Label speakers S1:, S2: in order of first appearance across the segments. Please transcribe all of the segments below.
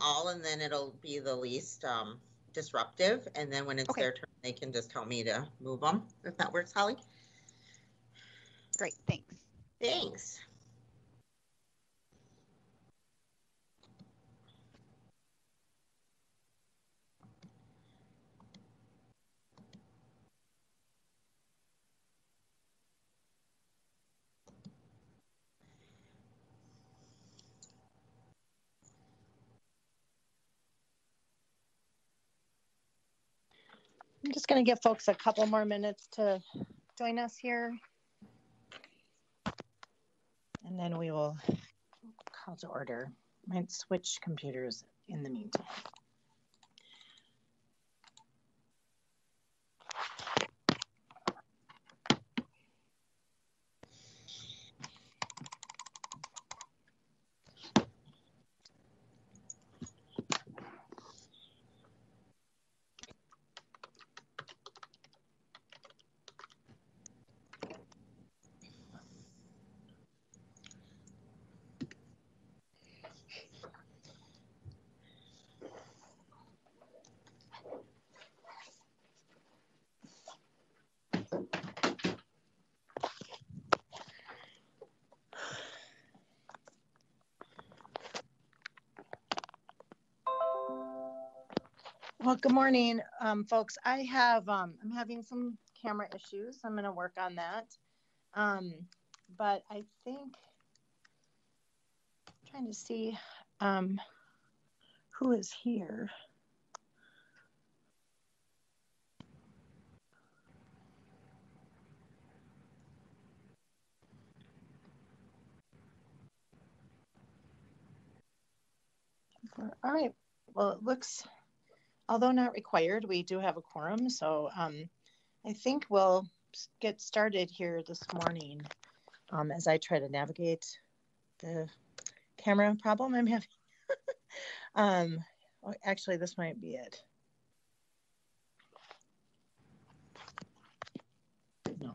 S1: all and then it'll be the least um, disruptive. And then when it's
S2: Okay.
S1: their turn, they can just tell me to move them, if that works, Holly.
S2: Great, thanks.
S1: Thanks.
S3: Just going to give folks a couple more minutes to join us here. And then we will call to order. Might switch computers in the meantime. Good morning, um, folks. I have, um, I'm having some camera issues. I'm going to work on that. Um, but I think, trying to see um, who is here. All right. Well, it looks, although not required, we do have a quorum. So um, I think we'll get started here this morning um, as I try to navigate the camera problem I'm having. um, oh, actually, this might be it. No.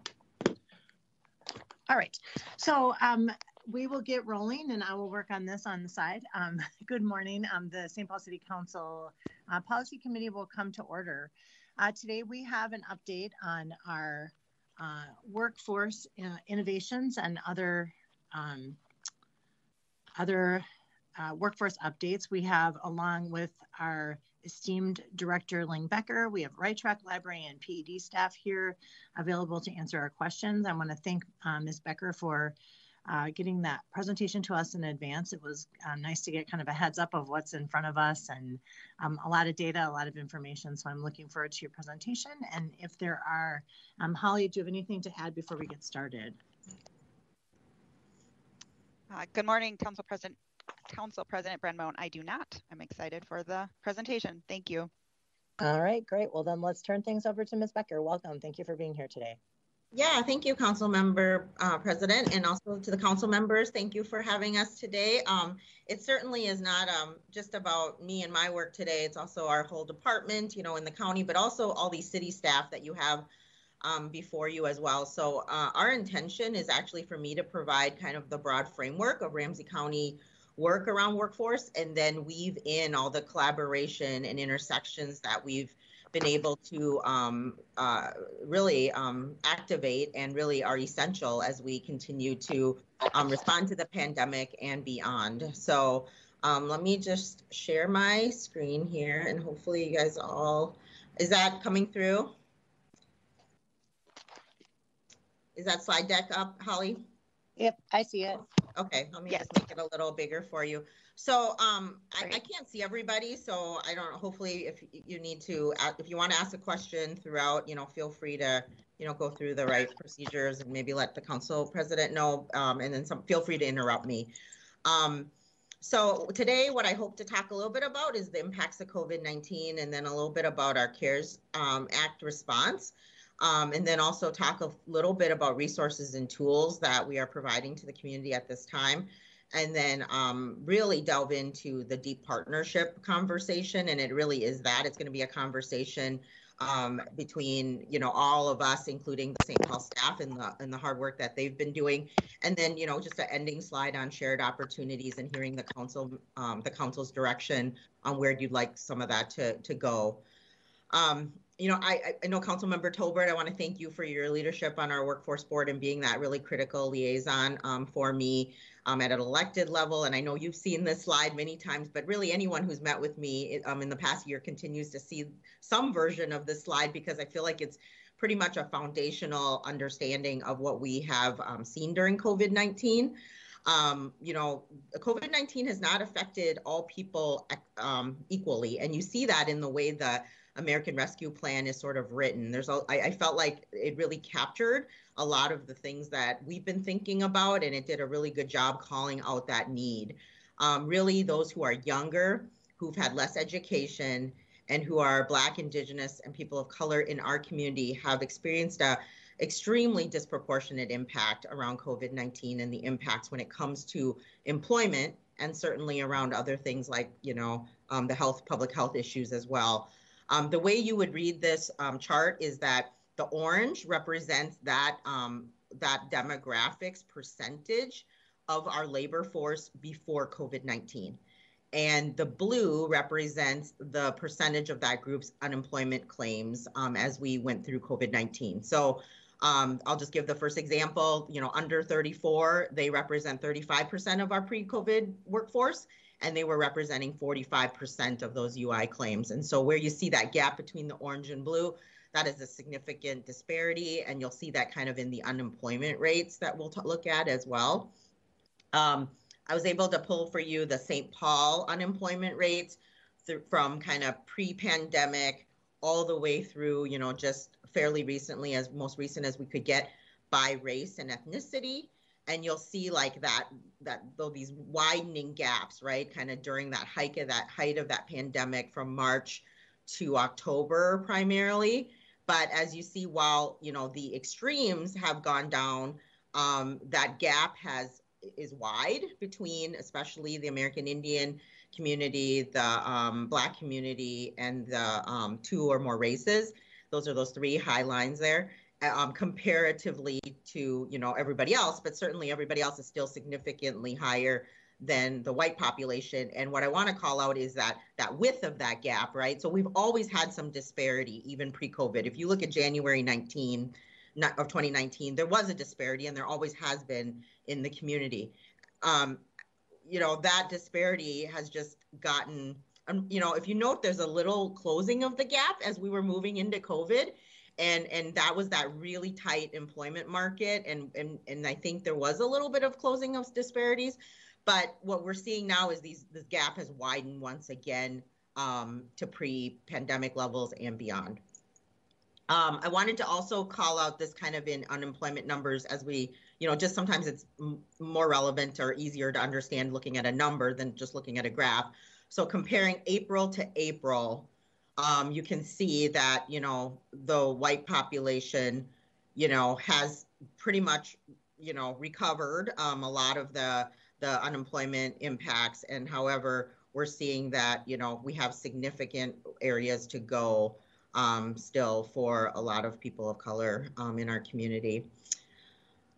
S3: All right. So um, we will get rolling and I will work on this on the side. Um, good morning. Um, the St. Paul City Council uh, Policy Committee will come to order. Uh, today we have an update on our uh, workforce uh, innovations and other um, other uh, workforce updates. We have, along with our esteemed director, Ling Becker, we have Right Track Library and PED staff here available to answer our questions. I want to thank uh, Ms. Becker for uh, getting that presentation to us in advance. It was uh, nice to get kind of a heads up of what's in front of us and um, a lot of data, a lot of information. So I'm looking forward to your presentation. And if there are, um, Holly, do you have anything to add before we get started?
S2: Uh, good morning, Council President, Council President Brendmoen. I do not. I'm excited for the presentation. Thank you.
S3: All right, great. Well, then let's turn things over to Ms. Becker. Welcome. Thank you for being here today.
S1: Yeah, thank you, Council Member uh, President, and also to the council members. Thank you for having us today. Um, it certainly is not um, just about me and my work today. It's also our whole department, you know, in the county, but also all these city staff that you have um, before you as well. So uh, our intention is actually for me to provide kind of the broad framework of Ramsey County work around workforce and then weave in all the collaboration and intersections that we've been able to um, uh, really um, activate and really are essential as we continue to um, respond to the pandemic and beyond. So um, let me just share my screen here and hopefully you guys all, is that coming through? Is that slide deck up, Holly?
S3: Yep, I see it.
S1: Okay, let me
S2: Yes.
S1: just make it a little bigger for you. So um, I, I can't see everybody, so I don't, hopefully if you need to, if you want to ask a question throughout, you know, feel free to, you know, go through the right procedures and maybe let the council president know, um, and then some, feel free to interrupt me. Um, so today, what I hope to talk a little bit about is the impacts of COVID-19 and then a little bit about our CARES um, Act response. Um, and then also talk a little bit about resources and tools that we are providing to the community at this time. And then um, really delve into the deep partnership conversation. And it really is that it's going to be a conversation um, between you know all of us, including the St. Paul staff and the and the hard work that they've been doing, and then you know just an ending slide on shared opportunities and hearing the council um, the council's direction on where you'd like some of that to to go. Um, you know, I, I know Councilmember Tolbert, I want to thank you for your leadership on our workforce board and being that really critical liaison um, for me um, at an elected level. And I know you've seen this slide many times, but really anyone who's met with me um, in the past year continues to see some version of this slide because I feel like it's pretty much a foundational understanding of what we have um, seen during COVID-19. Um, you know, COVID 19 has not affected all people um, equally. And you see that in the way that American Rescue Plan is sort of written. There's a, I, I felt like it really captured a lot of the things that we've been thinking about, and it did a really good job calling out that need. Um, really, those who are younger, who've had less education, and who are Black, Indigenous, and people of color in our community have experienced a extremely disproportionate impact around COVID-19 and the impacts when it comes to employment and certainly around other things like, you know, um, the health, public health issues as well. Um, the way you would read this um, chart is that the orange represents that um, that demographics percentage of our labor force before COVID-19. And the blue represents the percentage of that group's unemployment claims um, as we went through COVID-19. So um, I'll just give the first example, you know, under 34, they represent 35% of our pre-COVID workforce and they were representing 45% of those UI claims. And so where you see that gap between the orange and blue, that is a significant disparity. And you'll see that kind of in the unemployment rates that we'll look at as well. Um, I was able to pull for you the St. Paul unemployment rates from kind of pre-pandemic all the way through, you know, just fairly recently, as most recent as we could get by race and ethnicity and you'll see like that that though these widening gaps right kind of during that hike of that height of that pandemic from march to october primarily. But as you see while you know the extremes have gone down um, that gap has is wide between especially the american indian community the um, black community and the um, two or more races. Those are those three high lines there um, comparatively to you know everybody else, but certainly everybody else is still significantly higher than the white population. And what I want to call out is that that width of that gap, right? So we've always had some disparity, even pre-COVID. If you look at January 19 of 2019, there was a disparity, and there always has been in the community. Um, you know that disparity has just gotten. Um, you know, if you note, there's a little closing of the gap as we were moving into COVID and and that was that really tight employment market and and and I think there was a little bit of closing of disparities but what we're seeing now is these this gap has widened once again um, to pre-pandemic levels and beyond. Um, I wanted to also call out this kind of in unemployment numbers as we, you know, just sometimes it's more relevant or easier to understand looking at a number than just looking at a graph. So comparing April to April, um, you can see that you know the white population, you know, has pretty much you know recovered um, a lot of the the unemployment impacts, and however we're seeing that you know we have significant areas to go um, still for a lot of people of color um, in our community.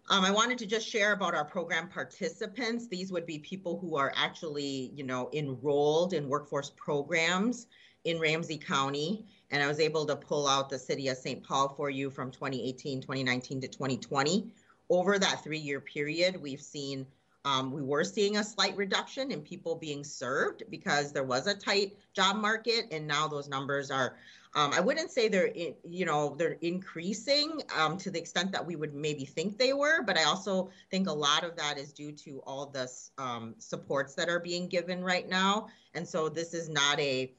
S1: Um, I wanted to just share about our program participants. These would be people who are actually, you know, enrolled in workforce programs in Ramsey County. And I was able to pull out the city of St. Paul for you from 2018, 2019 to 2020. Over that three year period, we've seen, um, we were seeing a slight reduction in people being served because there was a tight job market. And now those numbers are, um, I wouldn't say they're, in, you know, they're increasing um, to the extent that we would maybe think they were. But I also think a lot of that is due to all the um, supports that are being given right now. And so this is not a,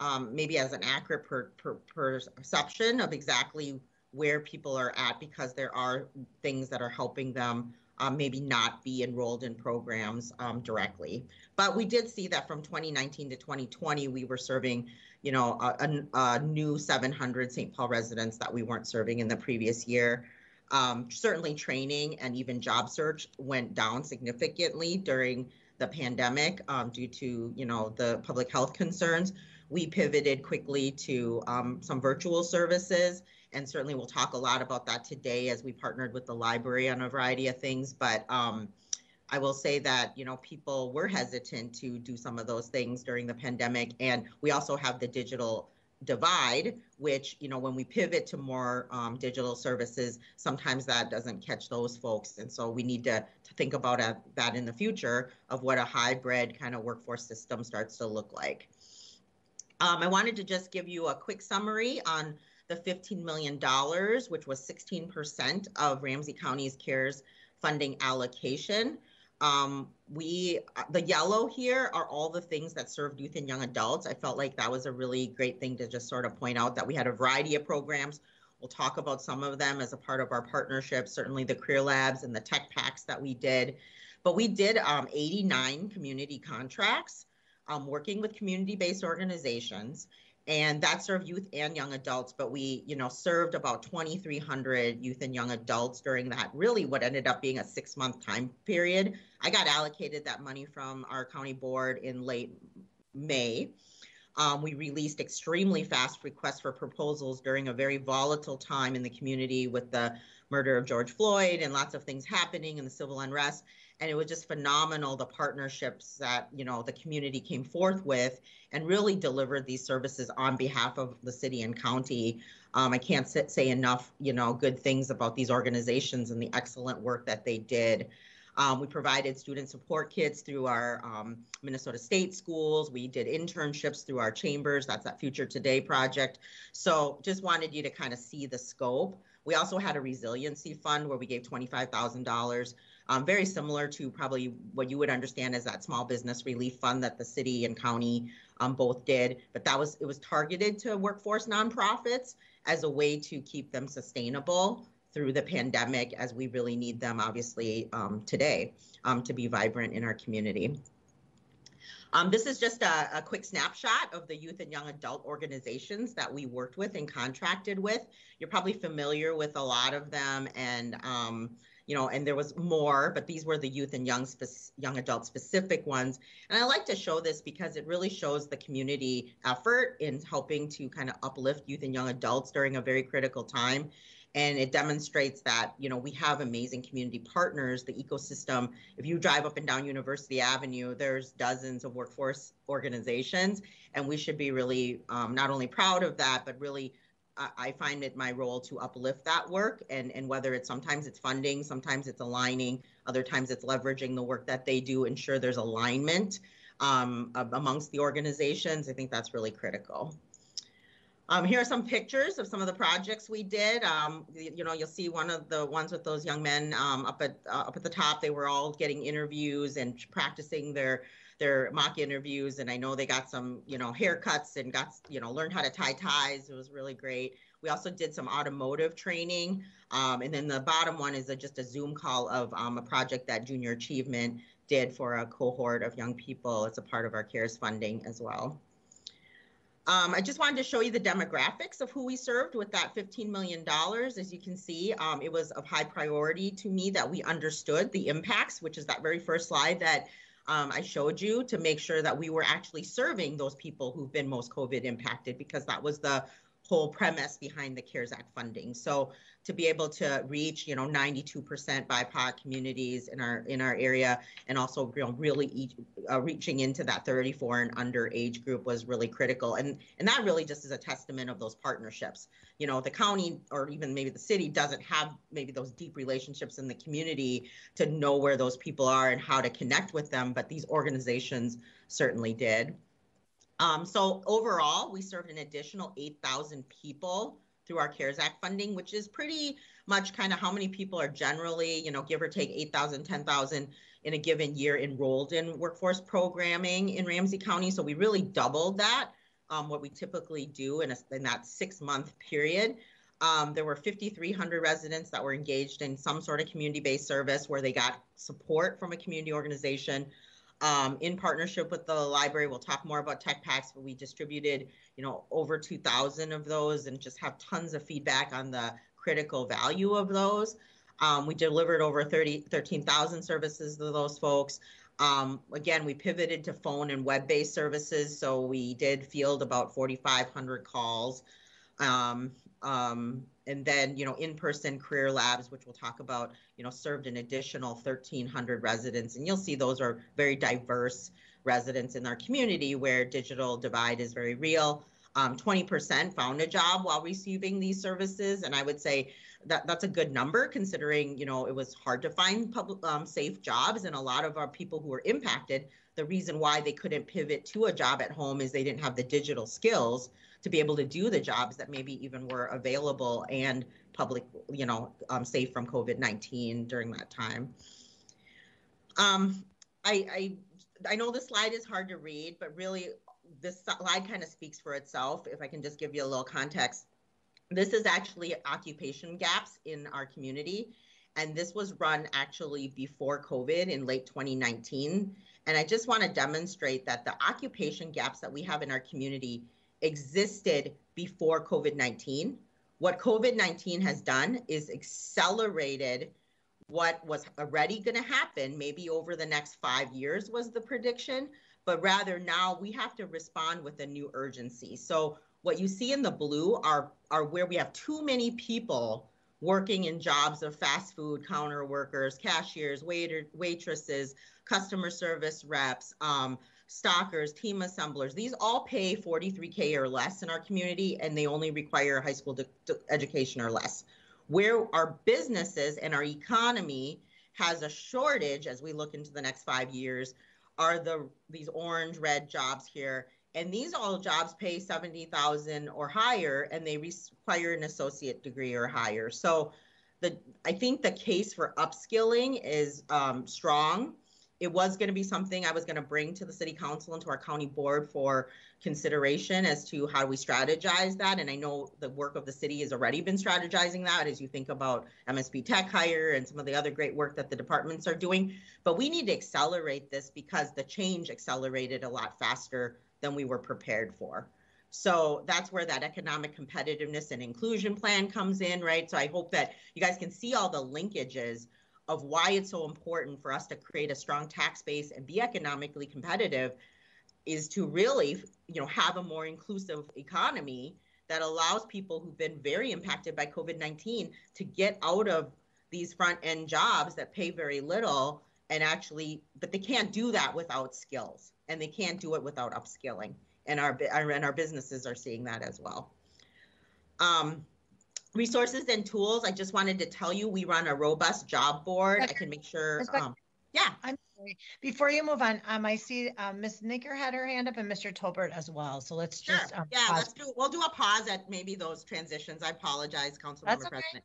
S1: um, maybe as an accurate per, per, perception of exactly where people are at because there are things that are helping them um, maybe not be enrolled in programs um, directly. But we did see that from 2019 to 2020, we were serving, you know, a, a, a new 700 St. Paul residents that we weren't serving in the previous year. Um, certainly training and even job search went down significantly during the pandemic um, due to you know the public health concerns. We pivoted quickly to um, some virtual services, and certainly we'll talk a lot about that today as we partnered with the library on a variety of things. But um, I will say that you know people were hesitant to do some of those things during the pandemic, and we also have the digital divide, which, you know, when we pivot to more um, digital services, sometimes that doesn't catch those folks. And so we need to, to think about a, that in the future of what a hybrid kind of workforce system starts to look like. Um, I wanted to just give you a quick summary on the $15 million, which was 16% of Ramsey County's CARES funding allocation. Um, we, uh, the yellow here are all the things that served youth and young adults. I felt like that was a really great thing to just sort of point out that we had a variety of programs. We'll talk about some of them as a part of our partnership, certainly the career labs and the tech packs that we did. But we did um, 89 community contracts um, working with community-based organizations and that served youth and young adults but we you know served about 2300 youth and young adults during that really what ended up being a six month time period. I got allocated that money from our county board in late may. Um, we released extremely fast requests for proposals during a very volatile time in the community with the murder of george floyd and lots of things happening and the civil unrest and it was just phenomenal the partnerships that you know the community came forth with and really delivered these services on behalf of the city and county um, i can't say enough you know good things about these organizations and the excellent work that they did um, we provided student support kits through our um, Minnesota State schools. We did internships through our chambers. That's that Future Today project. So just wanted you to kind of see the scope. We also had a resiliency fund where we gave $25,000 um, very similar to probably what you would understand as that small business relief fund that the city and county um, both did. But that was it was targeted to workforce nonprofits as a way to keep them sustainable through the pandemic, as we really need them, obviously um, today, um, to be vibrant in our community. Um, this is just a, a, quick snapshot of the youth and young adult organizations that we worked with and contracted with. You're probably familiar with a lot of them, and um, you know, and there was more, but these were the youth and young spe- young adult specific ones. And I like to show this because it really shows the community effort in helping to kind of uplift youth and young adults during a very critical time. And it demonstrates that, you know, we have amazing community partners, the ecosystem. If you drive up and down University Avenue, there's dozens of workforce organizations, and we should be really um, not only proud of that, but really I find it my role to uplift that work and, and whether it's sometimes it's funding, sometimes it's aligning, other times it's leveraging the work that they do, ensure there's alignment um, amongst the organizations. I think that's really critical. Um, here are some pictures of some of the projects we did. Um, you know, you'll see one of the ones with those young men um, up at uh, up at the top. They were all getting interviews and practicing their their mock interviews and I know they got some, you know, haircuts and got, you know, learned how to tie ties. It was really great. We also did some automotive training. Um, and then the bottom one is a, just a Zoom call of um, a project that Junior Achievement did for a cohort of young people. It's a part of our CARES funding as well. Um, I just wanted to show you the demographics of who we served with that $15 million. As you can see, um, it was of high priority to me that we understood the impacts, which is that very first slide that um, I showed you to make sure that we were actually serving those people who've been most COVID impacted because that was the whole premise behind the CARES Act funding. So to be able to reach, you know, 92% BIPOC communities in our in our area, and also, you know, really uh, reaching into that 34 and under age group was really critical. And and that really just is a testament of those partnerships. You know, the county or even maybe the city doesn't have maybe those deep relationships in the community to know where those people are and how to connect with them, but these organizations certainly did. Um, so overall, we served an additional 8,000 people through our CARES Act funding, which is pretty much kind of how many people are generally, you know, give or take 8,000, 10,000 in a given year enrolled in workforce programming in Ramsey County. So we really doubled that, um, what we typically do in, a, in that six month period. Um, there were 5,300 residents that were engaged in some sort of community based service where they got support from a community organization um, in partnership with the library. We'll talk more about tech packs, but we distributed, you know, over 2,000 of those and just have tons of feedback on the critical value of those. Um, we delivered over 30, 13,000 services to those folks. Um, again, we pivoted to phone and web-based services, so we did field about 4,500 calls. Um, um, and then, you know, in-person career labs, which we'll talk about, you know, served an additional 1,300 residents. And you'll see those are very diverse residents in our community where digital divide is very real. Um, 20% found a job while receiving these services. And I would say that that's a good number considering, you know, it was hard to find public um, safe jobs. And a lot of our people who were impacted, the reason why they couldn't pivot to a job at home is they didn't have the digital skills to be able to do the jobs that maybe even were available and public, you know, um, safe from COVID-19 during that time. Um, I, I, I know the slide is hard to read, but really this slide kind of speaks for itself. If I can just give you a little context, this is actually occupation gaps in our community. And this was run actually before COVID in late 2019. And I just want to demonstrate that the occupation gaps that we have in our community existed before COVID 19. What COVID 19 has done is accelerated what was already going to happen, maybe over the next five years, was the prediction, but rather now we have to respond with a new urgency. So, what you see in the blue are, are where we have too many people working in jobs of fast food counter workers, cashiers, waiter, waitresses, customer service reps, um, stockers, team assemblers. These all pay 43K or less in our community, and they only require a high school education or less. Where our businesses and our economy has a shortage as we look into the next five years are the these orange red jobs here and these all jobs pay 70,000 or higher and they require an associate degree or higher so the i think the case for upskilling is um, strong it was going to be something I was going to bring to the city council and to our county board for consideration as to how we strategize that. And I know the work of the city has already been strategizing that as you think about MSP tech hire and some of the other great work that the departments are doing. But we need to accelerate this because the change accelerated a lot faster than we were prepared for. So that's where that economic competitiveness and inclusion plan comes in, right? So I hope that you guys can see all the linkages of why it's so important for us to create a strong tax base and be economically competitive is to really you know have a more inclusive economy that allows people who've been very impacted by covid-19 to get out of these front end jobs that pay very little and actually but they can't do that without skills and they can't do it without upskilling. And our, and our businesses are seeing that as well. Um, resources and tools, I just wanted to tell you we run a robust job board. I can make sure. Um, yeah.
S3: I'm sorry. Before you move on, um, I see um, Ms. Noecker had her hand up and Mr. Tolbert as well. So let's
S1: sure.
S3: just um,
S1: yeah, pause. let's do. We'll do a pause at maybe those transitions. I apologize, Council Member
S3: okay.
S1: President.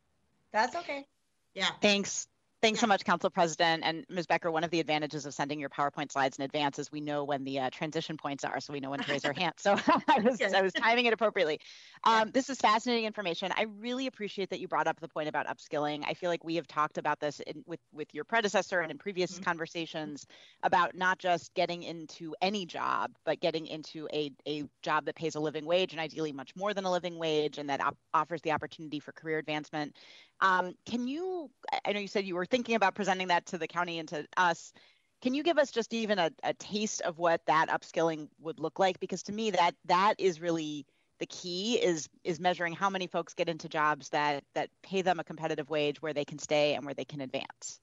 S3: That's okay.
S1: Yeah.
S2: Thanks. Thanks so much, Council President. And Ms. Becker, one of the advantages of sending your PowerPoint slides in advance is we know when the uh, transition points are, so we know when to raise our hand. So I was, I was timing it appropriately. Um, this is fascinating information. I really appreciate that you brought up the point about upskilling. I feel like we have talked about this in, with, with your predecessor and in previous mm-hmm. conversations about not just getting into any job, but getting into a, a job that pays a living wage and ideally much more than a living wage and that offers the opportunity for career advancement. Um, can you, I know you said you were thinking about presenting that to the county and to us. Can you give us just even a, a taste of what that upskilling would look like? Because to me, that that is really the key is is measuring how many folks get into jobs that that pay them a competitive wage where they can stay and where they can advance.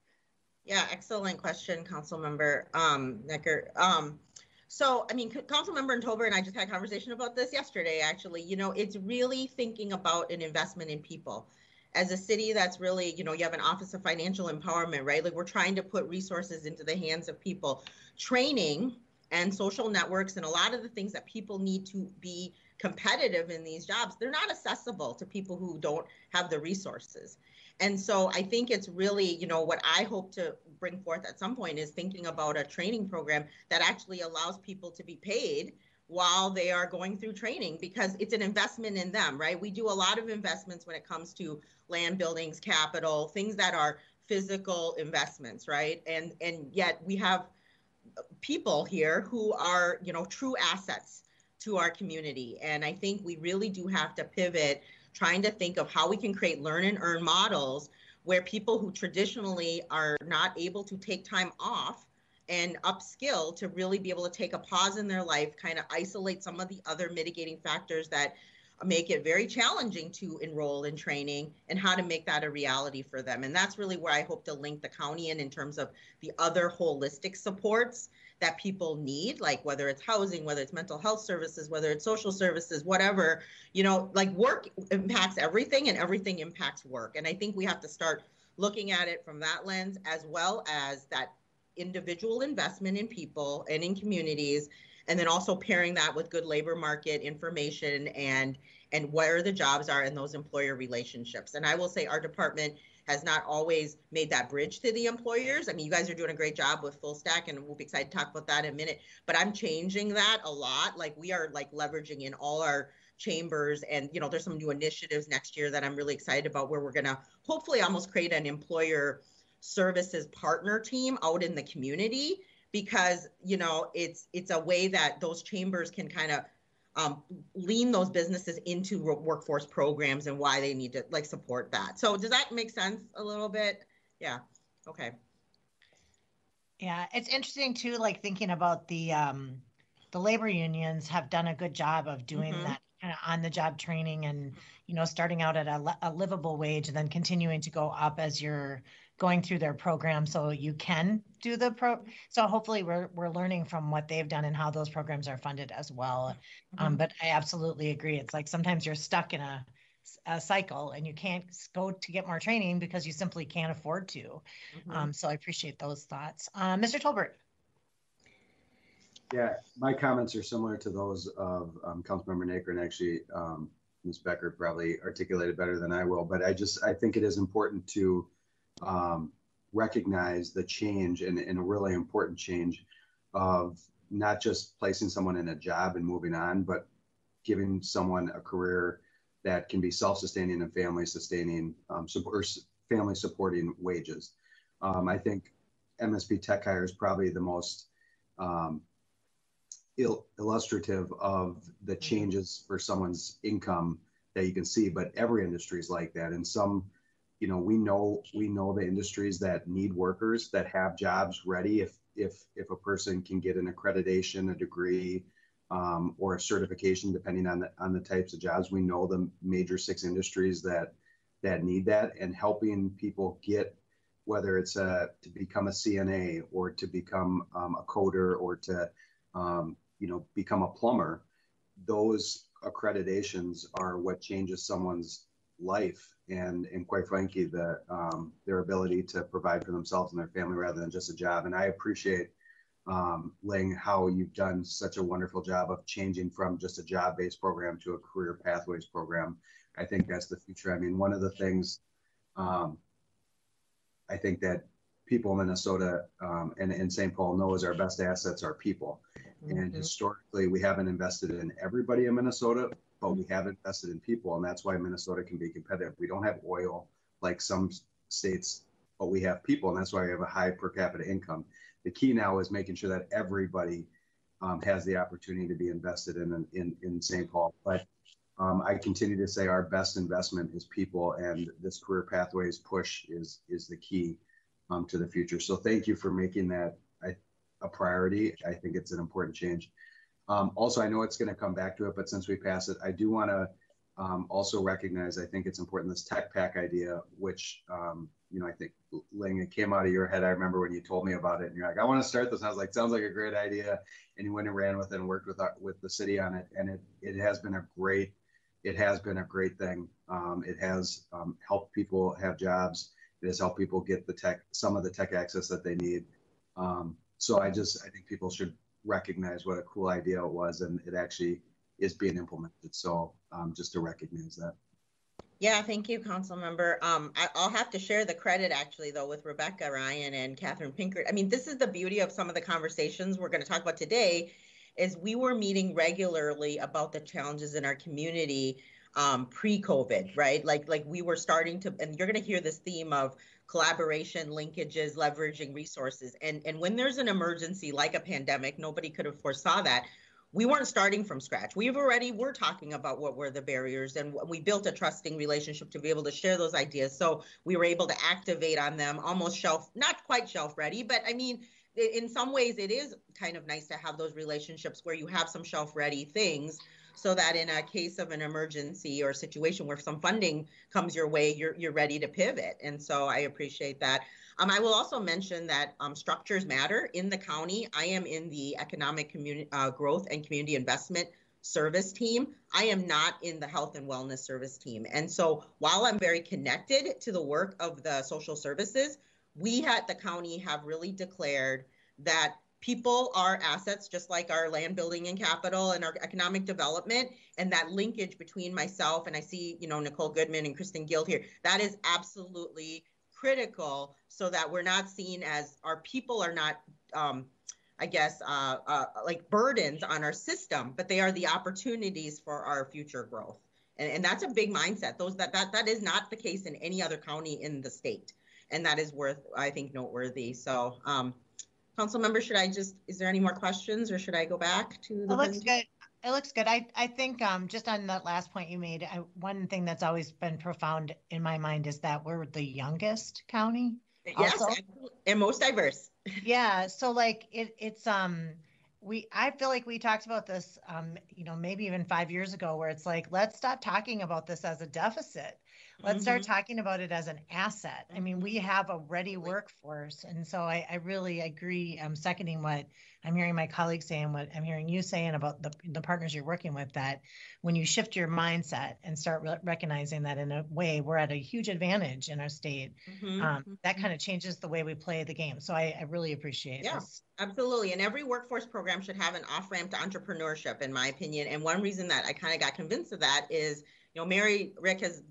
S1: Yeah, excellent question, Council Member um, Noecker. Um, so, I mean, Council Member Tolbert and I just had a conversation about this yesterday. Actually, you know, it's really thinking about an investment in people as a city that's really, you know, you have an Office of Financial Empowerment, right? Like we're trying to put resources into the hands of people. Training and social networks and a lot of the things that people need to be competitive in these jobs, they're not accessible to people who don't have the resources. And so I think it's really, you know, what I hope to bring forth at some point is thinking about a training program that actually allows people to be paid while they are going through training because it's an investment in them, right? We do a lot of investments when it comes to land buildings, capital, things that are physical investments, right? And and yet we have people here who are, you know, true assets to our community. And I think we really do have to pivot trying to think of how we can create learn and earn models where people who traditionally are not able to take time off and upskill to really be able to take a pause in their life, kind of isolate some of the other mitigating factors that make it very challenging to enroll in training and how to make that a reality for them. And that's really where I hope to link the county in in terms of the other holistic supports that people need, like whether it's housing, whether it's mental health services, whether it's social services, whatever, you know, like work impacts everything and everything impacts work. And I think we have to start looking at it from that lens as well as that individual investment in people and in communities and then also pairing that with good labor market information and and where the jobs are in those employer relationships. And i will say our department has not always made that bridge to the employers. I mean you guys are doing a great job with full stack and we'll be excited to talk about that in a minute but i'm changing that a lot. Like we are like leveraging in all our chambers and you know there's some new initiatives next year that i'm really excited about where we're going to hopefully almost create an employer services partner team out in the community because you know it's it's a way that those chambers can kind of um, lean those businesses into workforce programs and why they need to like support that. So does that make sense a little bit? Yeah. Okay.
S3: Yeah, it's interesting too. Like thinking about the um, the labor unions have done a good job of doing mm-hmm. that kind of on the job training and you know starting out at a, a livable wage and then continuing to go up as you're going through their program so you can do the pro so hopefully we're, we're learning from what they've done and how those programs are funded as well. Um, mm-hmm. um, but i absolutely agree. It's like sometimes you're stuck in a, a cycle and you can't go to get more training because you simply can't afford to. Mm-hmm. um, so i appreciate those thoughts. Uh, mr tolbert.
S4: Yeah my comments are similar to those of um, councilmember noecker and actually um, ms becker probably articulated better than i will but i just i think it is important to um, recognize the change and, and a really important change of not just placing someone in a job and moving on, but giving someone a career that can be self-sustaining and family-sustaining, um, support, family supporting wages. Um, I think MSP Tech Hire is probably the most um, il- illustrative of the changes for someone's income that you can see. But every industry is like that, and some you know we know we know the industries that need workers that have jobs ready if if if a person can get an accreditation a degree um, or a certification depending on the on the types of jobs. We know the major six industries that that need that and helping people get whether it's a, to become a cna or to become um, a coder or to um, you know become a plumber those accreditations are what changes someone's life and and quite frankly the um, their ability to provide for themselves and their family rather than just a job. And i appreciate um, Ling how you've done such a wonderful job of changing from just a job-based program to a career pathways program. I think that's the future. I mean one of the things um, i think that people in minnesota um, and, and st paul know is our best assets are people. Mm-hmm. and historically we haven't invested in everybody in minnesota but we have invested in people, and that's why Minnesota can be competitive. We don't have oil like some states, but we have people, and that's why we have a high per capita income. The key now is making sure that everybody um, has the opportunity to be invested in in, in St. Paul. But um, I continue to say our best investment is people, and this career pathways push is is the key um, to the future. So thank you for making that a, a priority. I think it's an important change. Um, also, I know it's going to come back to it, but since we passed it, I do want to um, also recognize, I think it's important, this tech pack idea, which, um, you know, I think, Ling, it came out of your head. I remember when you told me about it and you're like, I want to start this. And I was like, sounds like a great idea. And you went and ran with it and worked with, our, with the city on it. And it, it has been a great, it has been a great thing. Um, it has um, helped people have jobs. It has helped people get the tech, some of the tech access that they need. Um, so I just, I think people should recognize what a cool idea it was and it actually is being implemented. So um, just to recognize that.
S1: Yeah, thank you, Council Member. Um, I, will have to share the credit actually, though, with Rebecca Ryan and Catherine Penkert. I mean, this is the beauty of some of the conversations we're going to talk about today. Is we were meeting regularly about the challenges in our community um, pre-COVID, right? Like, like we were starting to, and you're going to hear this theme of collaboration, linkages, leveraging resources. And, and when there's an emergency like a pandemic, nobody could have foresaw that. We weren't starting from scratch. We've already were talking about what were the barriers and we built a trusting relationship to be able to share those ideas. So we were able to activate on them almost shelf, not quite shelf ready, but I mean, in some ways it is kind of nice to have those relationships where you have some shelf ready things so that in a case of an emergency or situation where some funding comes your way, you're, you're ready to pivot. And so I appreciate that. Um, I will also mention that um, structures matter in the county. I am in the economic community uh, growth and community investment service team. I am not in the health and wellness service team. And so while I'm very connected to the work of the social services, we at the county have really declared that people are assets just like our land building and capital and our economic development. And that linkage between myself and i see you know nicole goodman and kristen guild here that is absolutely critical so that we're not seen as our people are not um, i guess uh, uh, like burdens on our system but they are the opportunities for our future growth. And, and that's a big mindset. Those that, that that is not the case in any other county in the state. And that is worth i think noteworthy. So um, Council member, should I just, is there any more questions or should I go back to the?
S3: It looks good. It looks good. I, I think um, just on that last point you made, I, one thing that's always been profound in my mind is that we're the youngest county.
S1: Yes, also. and most diverse.
S3: yeah. So like it, it's um we I feel like we talked about this um, you know, maybe even five years ago where it's like, let's stop talking about this as a deficit let's mm-hmm. start talking about it as an asset. I mean, we mm-hmm. have a ready workforce. And so I, I really agree. I'm seconding what I'm hearing my colleagues saying, what I'm hearing you saying about the, the partners you're working with, that when you shift your mindset and start re- recognizing that in a way we're at a huge advantage in our state, mm-hmm. um, that mm-hmm. kind of changes the way we play the game. So I, I really appreciate
S1: yeah,
S3: this.
S1: Absolutely. And every workforce program should have an off ramp to entrepreneurship, in my opinion. And one reason that I kind of got convinced of that is, you know, Mary Rick has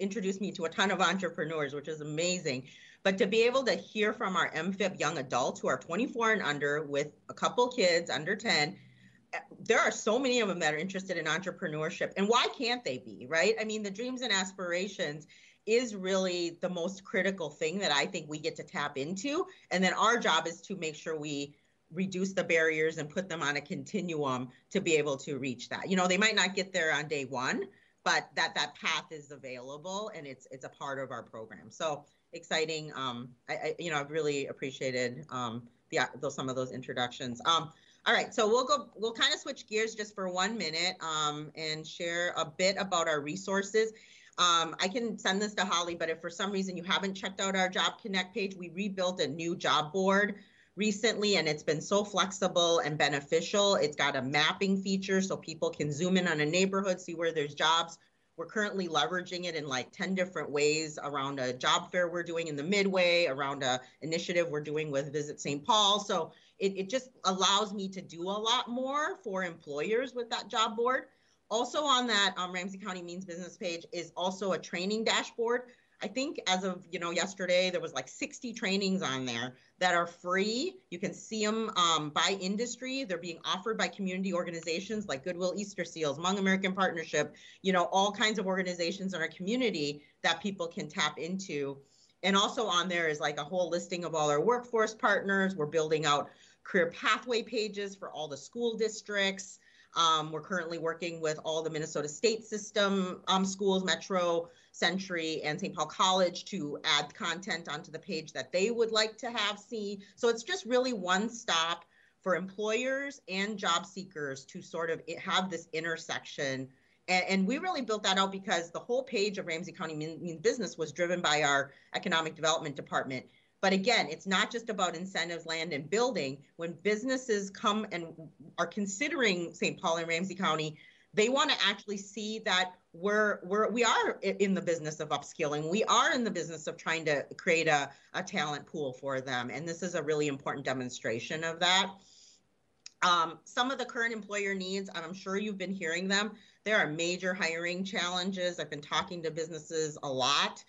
S1: introduced me to a ton of entrepreneurs, which is amazing. But to be able to hear from our MFIP young adults who are 24 and under with a couple kids under 10, eh, there are so many of them that are interested in entrepreneurship. And why can't they be, right? I mean, the dreams and aspirations is really the most critical thing that I think we get to tap into. And then our job is to make sure we reduce the barriers and put them on a continuum to be able to reach that. You know, they might not get there on day one, but that that path is available and it's it's a part of our program. So exciting. Um, I, I you know I've really appreciated um, the those some of those introductions. Um, all right, so we'll go. We'll kind of switch gears just for one minute um, and share a bit about our resources. Um, I can send this to Holly, but if for some reason you haven't checked out our Job Connect page, we rebuilt a new job board recently and it's been so flexible and beneficial. It's got a mapping feature so people can zoom in on a neighborhood, see where there's jobs. We're currently leveraging it in like 10 different ways around a job fair we're doing in the Midway, around a initiative we're doing with Visit St. Paul. So it, it just allows me to do a lot more for employers with that job board. Also on that um, Ramsey County Means Business page is also a training dashboard I think as of you know yesterday, there was like 60 trainings on there that are free. You can see them um, by industry. They're being offered by community organizations like Goodwill Easter Seals, Hmong American Partnership. You know, all kinds of organizations in our community that people can tap into. And also on there is like a whole listing of all our workforce partners. We're building out career pathway pages for all the school districts. Um, we're currently working with all the Minnesota state system um, schools, Metro, Century, and St. Paul College to add content onto the page that they would like to have see. So it's just really one stop for employers and job seekers to sort of have this intersection. And, and we really built that out because the whole page of Ramsey County Business was driven by our economic development department. But again, it's not just about incentives, land, and building. When businesses come and are considering St. Paul and Ramsey County, they want to actually see that we're we're we are in the business of upskilling we are in the business of trying to create a, a talent pool for them and this is a really important demonstration of that um, some of the current employer needs and i'm sure you've been hearing them there are major hiring challenges i've been talking to businesses a lot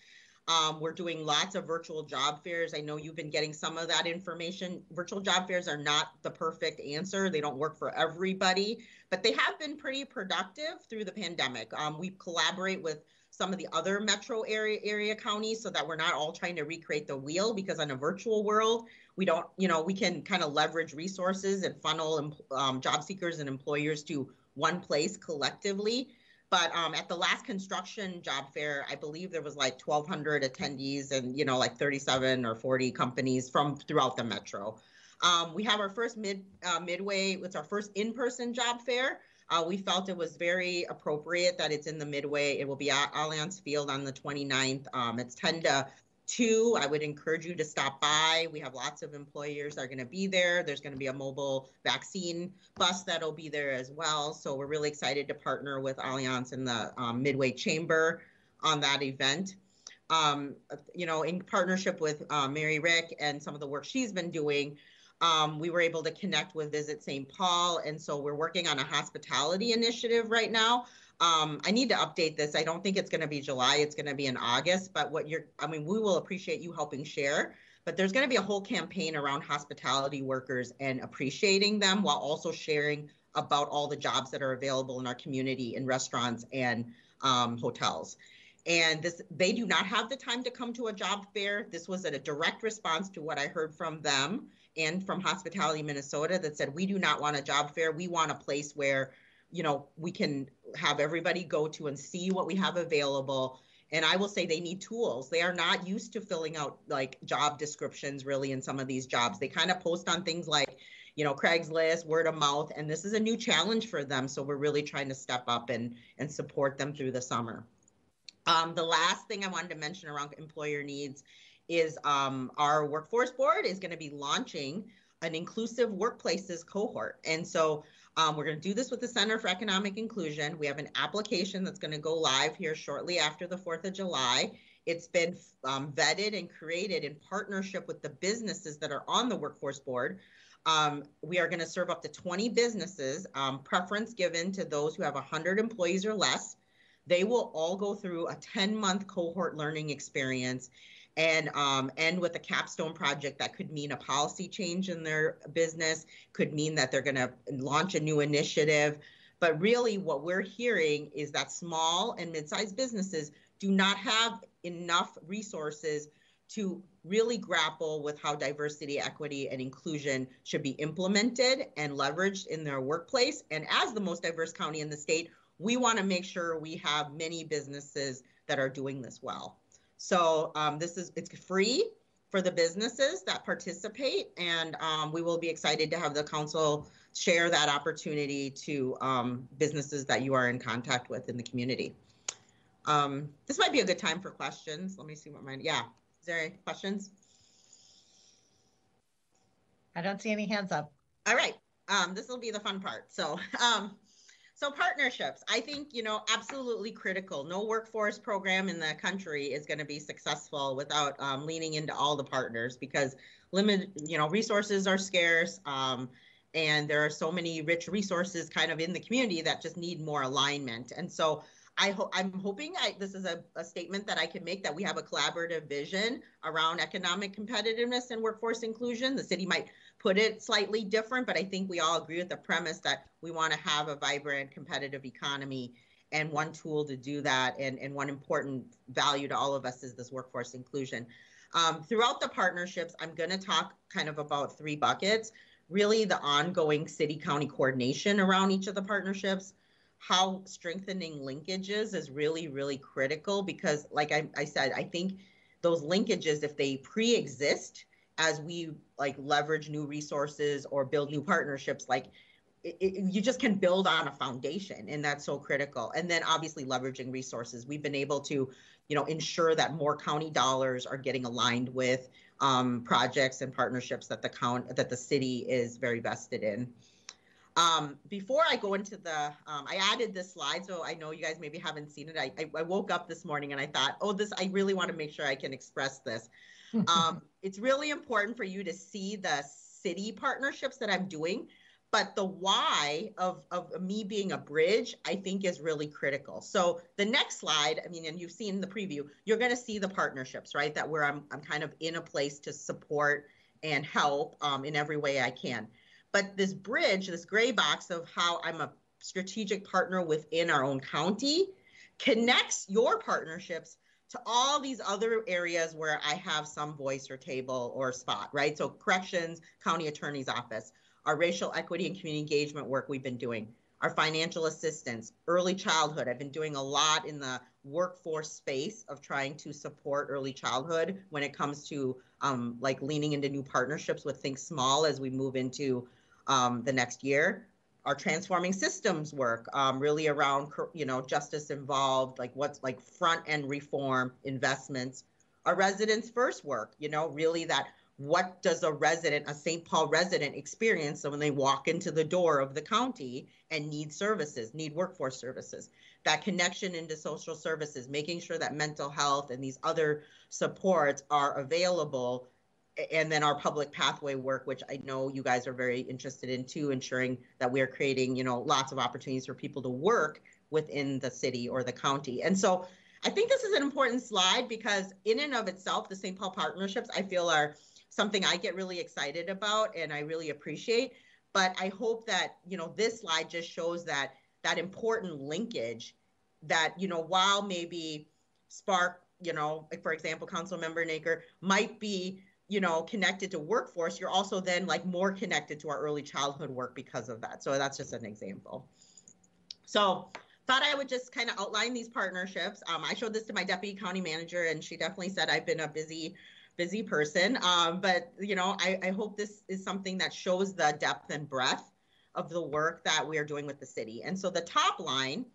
S1: um, we're doing lots of virtual job fairs. I know you've been getting some of that information. Virtual job fairs are not the perfect answer. They don't work for everybody, but they have been pretty productive through the pandemic. Um, we collaborate with some of the other metro area area counties so that we're not all trying to recreate the wheel because in a virtual world we don't you know we can kind of leverage resources and funnel um, job seekers and employers to one place collectively but um, at the last construction job fair, I believe there was like 1,200 attendees and, you know, like 37 or 40 companies from throughout the metro. Um, we have our first mid uh, midway. It's our first in-person job fair. Uh, we felt it was very appropriate that it's in the midway. It will be at Allianz Field on the 29th. Um, it's 10 to 2. I would encourage you to stop by. We have lots of employers that are going to be there. There's going to be a mobile vaccine bus that'll be there as well. So we're really excited to partner with Allianz and the um, Midway Chamber on that event. Um, you know, in partnership with uh, Mary Rick and some of the work she's been doing, um, we were able to connect with Visit St. Paul. And so we're working on a hospitality initiative right now. Um, I need to update this. I don't think it's going to be July. It's going to be in August. But what you're, I mean, we will appreciate you helping share. But there's going to be a whole campaign around hospitality workers and appreciating them while also sharing about all the jobs that are available in our community in restaurants and um, hotels. And this, they do not have the time to come to a job fair. This was a direct response to what I heard from them and from Hospitality Minnesota that said, we do not want a job fair. We want a place where, you know, we can have everybody go to and see what we have available. And I will say they need tools. They are not used to filling out like job descriptions really in some of these jobs. They kind of post on things like, you know, Craigslist, word of mouth, and this is a new challenge for them. So we're really trying to step up and and support them through the summer. Um, the last thing I wanted to mention around employer needs is um, our workforce board is going to be launching an inclusive workplaces cohort. And so um, we're going to do this with the Center for Economic Inclusion. We have an application that's going to go live here shortly after the 4th of July. It's been um, vetted and created in partnership with the businesses that are on the workforce board. Um, we are going to serve up to 20 businesses, um, preference given to those who have 100 employees or less. They will all go through a 10 month cohort learning experience and um, end with a capstone project that could mean a policy change in their business, could mean that they're going to launch a new initiative. But really, what we're hearing is that small and mid sized businesses do not have enough resources to really grapple with how diversity, equity, and inclusion should be implemented and leveraged in their workplace. And as the most diverse county in the state, we want to make sure we have many businesses that are doing this well. So um, this is it's free for the businesses that participate, and um, we will be excited to have the council share that opportunity to um, businesses that you are in contact with in the community. Um, this might be a good time for questions. Let me see what mine. Yeah, is there any questions?
S3: I don't see any hands up.
S1: All right. Um, this will be the fun part. So um, so partnerships, I think, you know, absolutely critical. No workforce program in the country is going to be successful without um, leaning into all the partners because limit, you know, resources are scarce. Um, and there are so many rich resources kind of in the community that just need more alignment. And so I hope I'm hoping I, this is a, a, statement that I can make that we have a collaborative vision around economic competitiveness and workforce inclusion. The city might put it slightly different, but I think we all agree with the premise that we want to have a vibrant, competitive economy. And one tool to do that, and, and one important value to all of us, is this workforce inclusion. Um, throughout the partnerships, I'm going to talk kind of about three buckets really the ongoing city county coordination around each of the partnerships how strengthening linkages is really, really critical because, like I, I said, I think those linkages, if they pre exist as we like leverage new resources or build new partnerships, like it, it, you just can build on a foundation and that's so critical and then obviously leveraging resources we've been able to you know ensure that more county dollars are getting aligned with um, projects and partnerships that the count that the city is very vested in um, before I go into the, um, I added this slide, so I know you guys maybe haven't seen it. I, I, I woke up this morning and I thought, oh, this, I really want to make sure I can express this. Um, it's really important for you to see the city partnerships that I'm doing, but the why of, of me being a bridge, I think is really critical. So the next slide, I mean, and you've seen the preview, you're going to see the partnerships, right? That where I'm, I'm kind of in a place to support and help um, in every way I can. But this bridge, this gray box of how I'm a strategic partner within our own county, connects your partnerships to all these other areas where I have some voice or table or spot, right? So corrections, county attorney's office, our racial equity and community engagement work we've been doing, our financial assistance, early childhood. I've been doing a lot in the workforce space of trying to support early childhood when it comes to um, like leaning into new partnerships with Think Small as we move into um, the next year. Our transforming systems work um, really around you know justice involved, like what's like front end reform investments. Our residents first work, you know, really that what does a resident, a St. Paul resident experience when they walk into the door of the county and need services, need workforce services? That connection into social services, making sure that mental health and these other supports are available. And then our public pathway work, which I know you guys are very interested in too, ensuring that we are creating, you know, lots of opportunities for people to work within the city or the county. And so I think this is an important slide because in and of itself, the St. Paul partnerships, I feel are something I get really excited about and I really appreciate. But I hope that, you know, this slide just shows that that important linkage that, you know, while maybe Spark, you know, like for example, Council Member Noecker might be, you know, connected to workforce, you're also then like more connected to our early childhood work because of that. So that's just an example. So thought I would just kind of outline these partnerships. Um, I showed this to my deputy county manager, and she definitely said I've been a busy busy person. Um, but you know, I, I hope this is something that shows the depth and breadth of the work that we are doing with the city. And so the top line,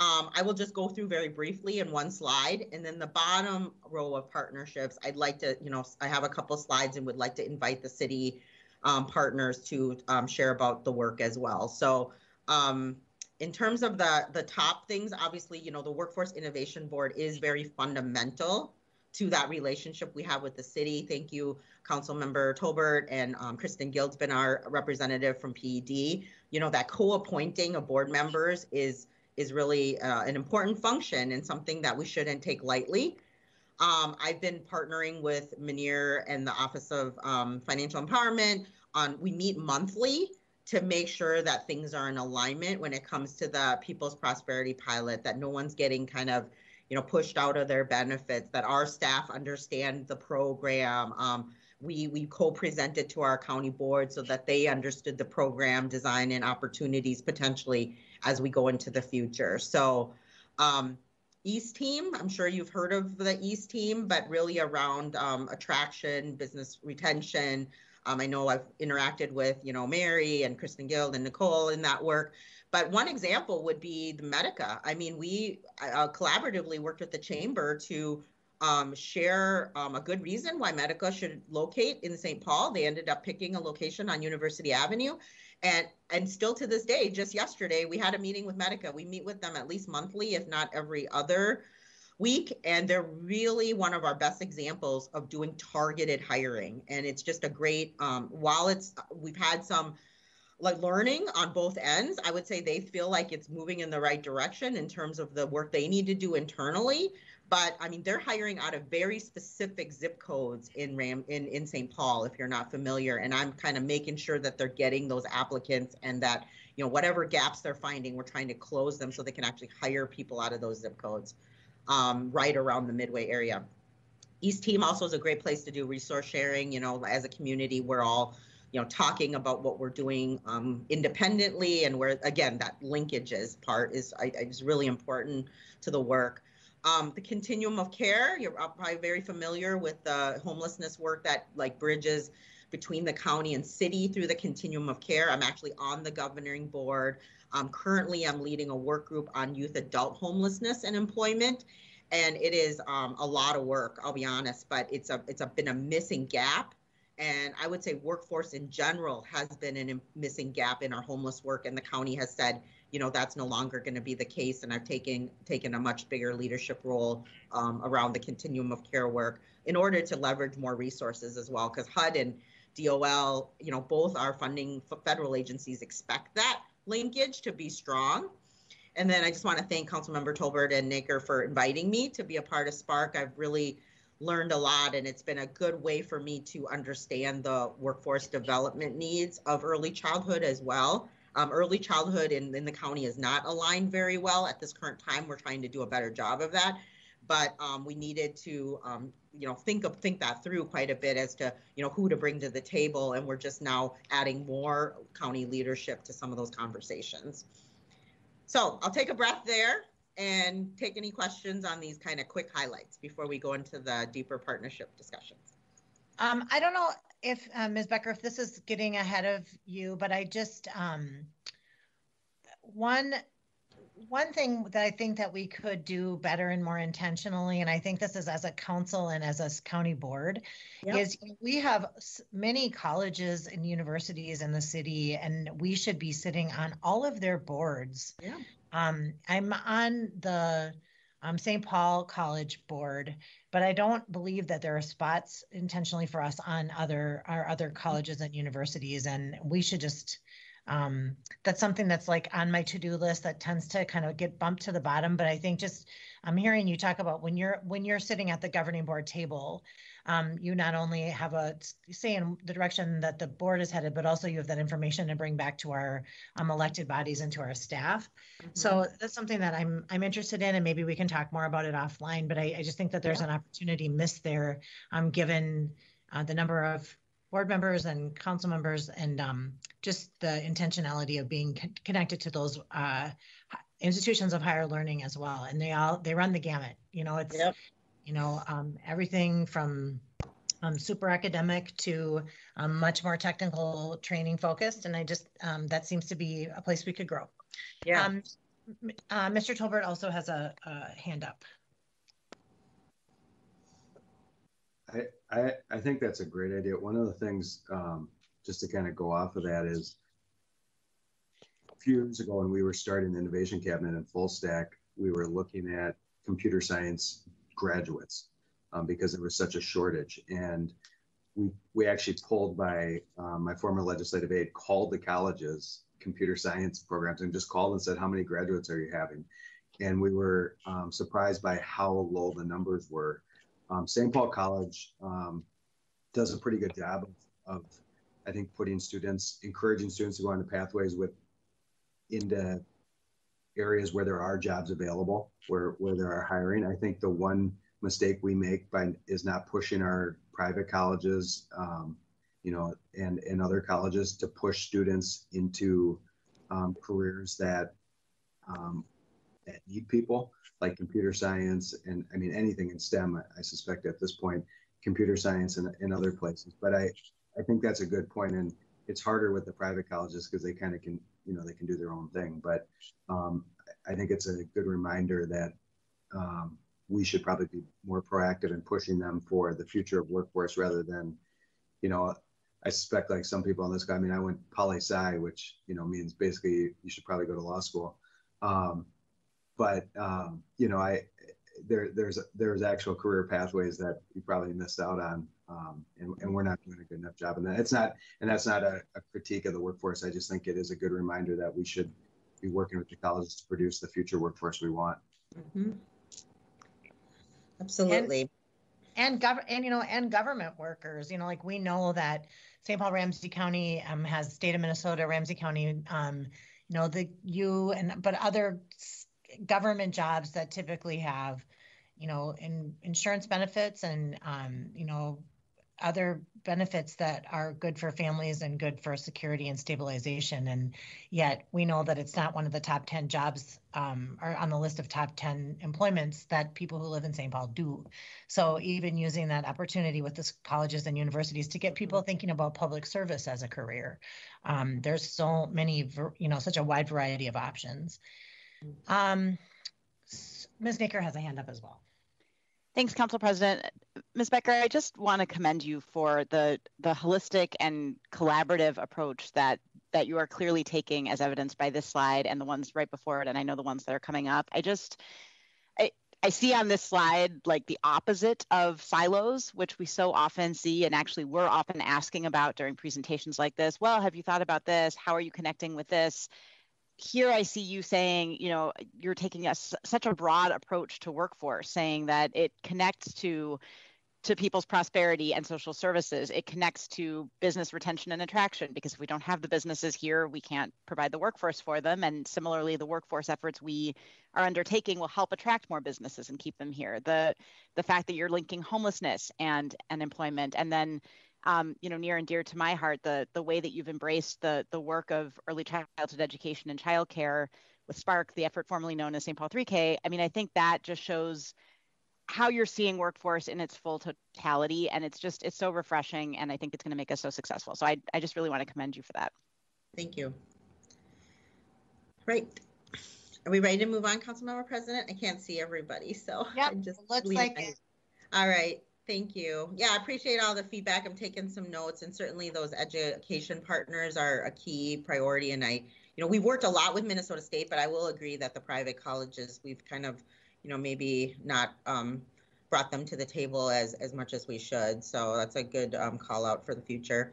S1: um, I will just go through very briefly in one slide. And then the bottom row of partnerships, I'd like to, you know, I have a couple slides and would like to invite the city um, partners to um, share about the work as well. So um, in terms of the the top things, obviously, you know, the Workforce Innovation Board is very fundamental to that relationship we have with the city. Thank you, Council Member Tolbert and um, Kristen Guild's been our representative from PED. You know that co-appointing of board members is is really uh, an important function and something that we shouldn't take lightly. Um, I've been partnering with Muneer and the Office of um, Financial Empowerment on. We meet monthly to make sure that things are in alignment when it comes to the People's Prosperity Pilot. That no one's getting kind of you know, pushed out of their benefits, that our staff understand the program. Um, we we co-presented to our county board so that they understood the program design and opportunities potentially as we go into the future. So um, East Team, I'm sure you've heard of the East Team, but really around um, attraction, business retention. Um, I know I've interacted with, you know, Mary and Kristen Guild and Nicole in that work. But one example would be the Medica. I mean, we uh, collaboratively worked with the chamber to um, share um, a good reason why Medica should locate in St. Paul. They ended up picking a location on University Avenue. And, and still to this day, just yesterday, we had a meeting with Medica. We meet with them at least monthly, if not every other week. And they're really one of our best examples of doing targeted hiring. And it's just a great, um, while it's, we've had some like learning on both ends. I would say they feel like it's moving in the right direction in terms of the work they need to do internally. But I mean, they're hiring out of very specific zip codes in Ram in, in St. Paul, if you're not familiar. And I'm kind of making sure that they're getting those applicants and that, you know, whatever gaps they're finding, we're trying to close them so they can actually hire people out of those zip codes um, right around the Midway area. East Team also is a great place to do resource sharing. You know, as a community, we're all you know, talking about what we're doing um, independently and where, again, that linkages part is, is really important to the work. Um, the continuum of care, you're probably very familiar with the homelessness work that like bridges between the county and city through the continuum of care. I'm actually on the governing board. Um, currently, I'm leading a work group on youth adult homelessness and employment. And it is um, a lot of work, I'll be honest, but it's a it's a, been a missing gap and I would say workforce in general has been a missing gap in our homeless work, and the county has said, you know, that's no longer going to be the case. And I've taken taken a much bigger leadership role um, around the continuum of care work in order to leverage more resources as well, because HUD and DOL, you know, both our funding federal agencies expect that linkage to be strong. And then I just want to thank Councilmember Tolbert and Noecker for inviting me to be a part of Spark. I've really learned a lot and it's been a good way for me to understand the workforce development needs of early childhood as well. Um, early childhood in, in the county is not aligned very well at this current time. We're trying to do a better job of that, but um, we needed to, um, you know, think of think that through quite a bit as to, you know, who to bring to the table, and we're just now adding more county leadership to some of those conversations. So I'll take a breath there and take any questions on these kind of quick highlights before we go into the deeper partnership discussions.
S3: Um, I don't know if uh, Ms. Becker, if this is getting ahead of you, but I just um, one one thing that I think that we could do better and more intentionally, and I think this is as a council and as a county board, yep. is we have many colleges and universities in the city, and we should be sitting on all of their boards.
S1: Yeah.
S3: Um, I'm on the um, St. Paul College board, but I don't believe that there are spots intentionally for us on other our other colleges and universities, and we should just um, that's something that's like on my to-do list that tends to kind of get bumped to the bottom but i think just i'm hearing you talk about when you're when you're sitting at the governing board table um, you not only have a say in the direction that the board is headed but also you have that information to bring back to our um, elected bodies and to our staff mm-hmm. so that's something that i'm i'm interested in and maybe we can talk more about it offline but i, I just think that there's yeah. an opportunity missed there um, given uh, the number of board members and council members and um, just the intentionality of being co- connected to those uh, institutions of higher learning as well and they all they run the gamut you know it's yep. You know um, everything from um, super academic to um, much more technical training focused. And i just um, that seems to be a place we could grow.
S1: Yeah. Um,
S3: uh, mr tolbert also has a, a hand up.
S4: I, I, I think that's a great idea. One of the things, um, just to kind of go off of that, is a few years ago when we were starting the innovation cabinet in full stack, we were looking at computer science graduates um, because there was such a shortage. And we, we actually pulled by um, my former legislative aide, called the colleges, computer science programs, and just called and said, How many graduates are you having? And we were um, surprised by how low the numbers were. Um, St. Paul College um, does a pretty good job of, of, I think, putting students, encouraging students to go into pathways with into areas where there are jobs available, where where there are hiring. I think the one mistake we make by is not pushing our private colleges, um, you know, and and other colleges to push students into um, careers that um, that need people like computer science and I mean anything in STEM. I, suspect at this point, computer science and in other places. But I I think that's a good point, and it's harder with the private colleges because they kind of can you know they can do their own thing. But um, I think it's a good reminder that um, we should probably be more proactive in pushing them for the future of workforce rather than you know I suspect like some people on this guy. I mean, I went poli sci, which you know means basically you should probably go to law school. Um, but um, you know, I there there's there's actual career pathways that you probably missed out on, um, and, and we're not doing a good enough job. And that it's not, and that's not a, a, critique of the workforce. I just think it is a good reminder that we should be working with the colleges to produce the future workforce we want.
S1: Mm-hmm. Absolutely.
S3: And, and gov- and you know, and government workers. You know, like we know that St. Paul Ramsey County um, has state of Minnesota, Ramsey County. Um, you know, the you and but other government jobs that typically have, you know, in insurance benefits and, um, you know, other benefits that are good for families and good for security and stabilization. And yet we know that it's not one of the top 10 jobs um, or on the list of top 10 employments that people who live in St. Paul do. So even using that opportunity with the colleges and universities to get people thinking about public service as a career. Um, there's so many, you know, such a wide variety of options. Um, Ms. Noecker has a hand up as well.
S2: Thanks, Council President. Ms. Becker, I just want to commend you for the the holistic and collaborative approach that that you are clearly taking as evidenced by this slide and the ones right before it, and I know the ones that are coming up. I just I, I see on this slide like the opposite of silos, which we so often see and actually we're often asking about during presentations like this. Well, have you thought about this? How are you connecting with this? Here I see you saying, you know, you're taking a, such a broad approach to workforce, saying that it connects to to people's prosperity and social services. It connects to business retention and attraction because if we don't have the businesses here, we can't provide the workforce for them. And similarly, the workforce efforts we are undertaking will help attract more businesses and keep them here. The the fact that you're linking homelessness and and employment, and then um, you know, near and dear to my heart, the the way that you've embraced the the work of early childhood education and childcare with Spark, the effort formerly known as St. Paul 3K. I mean, I think that just shows how you're seeing workforce in its full totality. And it's just, it's so refreshing. And I think it's going to make us so successful. So I, I just really want to commend you for that.
S1: Thank you. Right. Are we ready to move on, Councilmember President? I can't see everybody, so
S3: yep,
S1: I just
S3: looks like it.
S1: All right. Thank you. Yeah, I appreciate all the feedback. I'm taking some notes, and certainly those education partners are a key priority. And I, you know, we've worked a lot with Minnesota State, but I will agree that the private colleges, we've kind of you know, maybe not um, brought them to the table as, as much as we should. So that's a good um, call out for the future.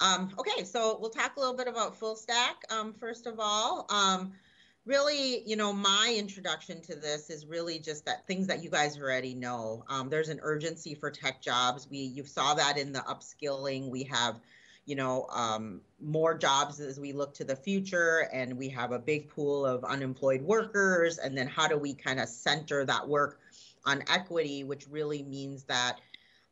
S1: Um, okay, so we'll talk a little bit about full stack. Um, first of all, um, really, you know, my introduction to this is really just that things that you guys already know. Um, there's an urgency for tech jobs. We you saw that in the upskilling. We have you know, um, more jobs as we look to the future, and we have a big pool of unemployed workers. And then how do we kind of center that work on equity, which really means that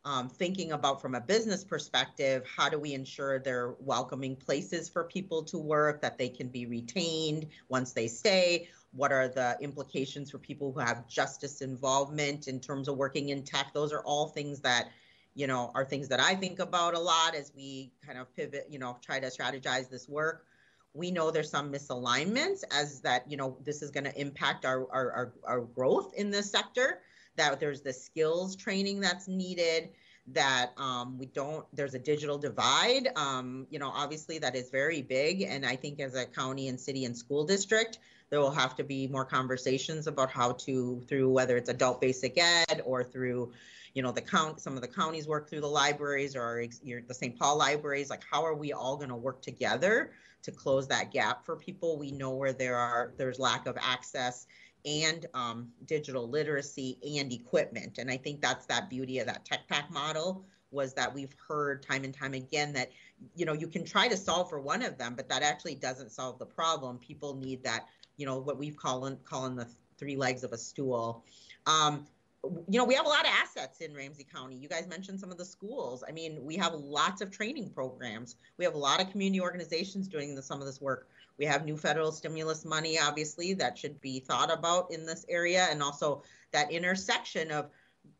S1: um, thinking about from a business perspective, how do we ensure they're welcoming places for people to work, that they can be retained once they stay? What are the implications for people who have justice involvement in terms of working in tech? Those are all things that you know, are things that I think about a lot as we kind of pivot, you know, try to strategize this work. We know there's some misalignments as that, you know, this is going to impact our, our, our, our growth in this sector, that there's the skills training that's needed, that um, we don't, there's a digital divide, um, you know, obviously that is very big. And I think as a county and city and school district, there will have to be more conversations about how to, through whether it's adult basic ed or through, you know the count some of the counties work through the libraries or the st paul libraries like how are we all going to work together to close that gap for people we know where there are there's lack of access and um, digital literacy and equipment and i think that's that beauty of that tech pack model was that we've heard time and time again that you know you can try to solve for one of them but that actually doesn't solve the problem people need that you know what we've calling calling the three legs of a stool um, you know, we have a lot of assets in Ramsey County. You guys mentioned some of the schools. I mean, we have lots of training programs. We have a lot of community organizations doing the, some of this work. We have new federal stimulus money, obviously, that should be thought about in this area, and also that intersection of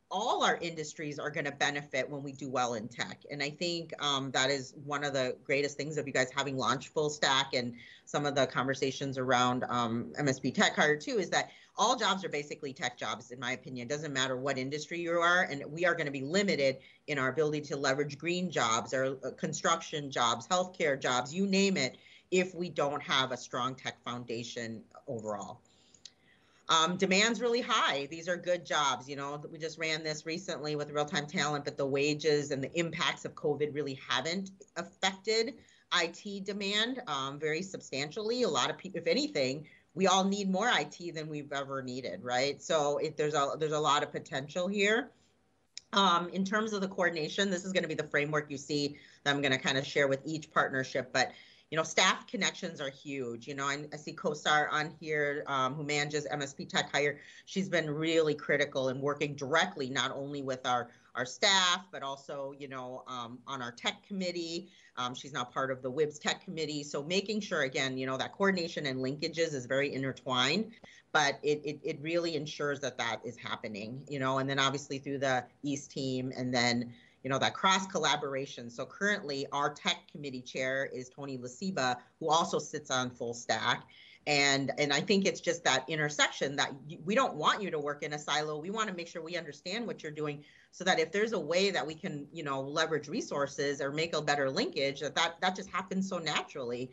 S1: all our industries are going to benefit when we do well in tech. And I think um, that is one of the greatest things of you guys having launched Full Stack and some of the conversations around um, MSP Tech Hire too is that all jobs are basically tech jobs, in my opinion. It doesn't matter what industry you are, and we are going to be limited in our ability to leverage green jobs or uh, construction jobs, healthcare jobs, you name it, if we don't have a strong tech foundation overall. Um, demand's really high. These are good jobs. You know, we just ran this recently with real time talent, but the wages and the impacts of COVID really haven't affected IT demand um, very substantially. A lot of people, if anything, we all need more IT than we've ever needed, right? So if there's a there's a lot of potential here. Um, in terms of the coordination, this is going to be the framework you see that I'm going to kind of share with each partnership. But you know, staff connections are huge. You know, I, I see Kosar on here um, who manages MSP Tech Hire. She's been really critical in working directly not only with our our staff, but also, you know, um, on our tech committee. Um, she's now part of the WIBS tech committee. So making sure, again, you know, that coordination and linkages is very intertwined, but it, it, it really ensures that that is happening, you know, and then obviously through the East team and then, you know, that cross collaboration. So currently our tech committee chair is Tony Lasiba, who also sits on full stack. And and i think it's just that intersection that we don't want you to work in a silo. We want to make sure we understand what you're doing so that if there's a way that we can you know leverage resources or make a better linkage that that, that just happens so naturally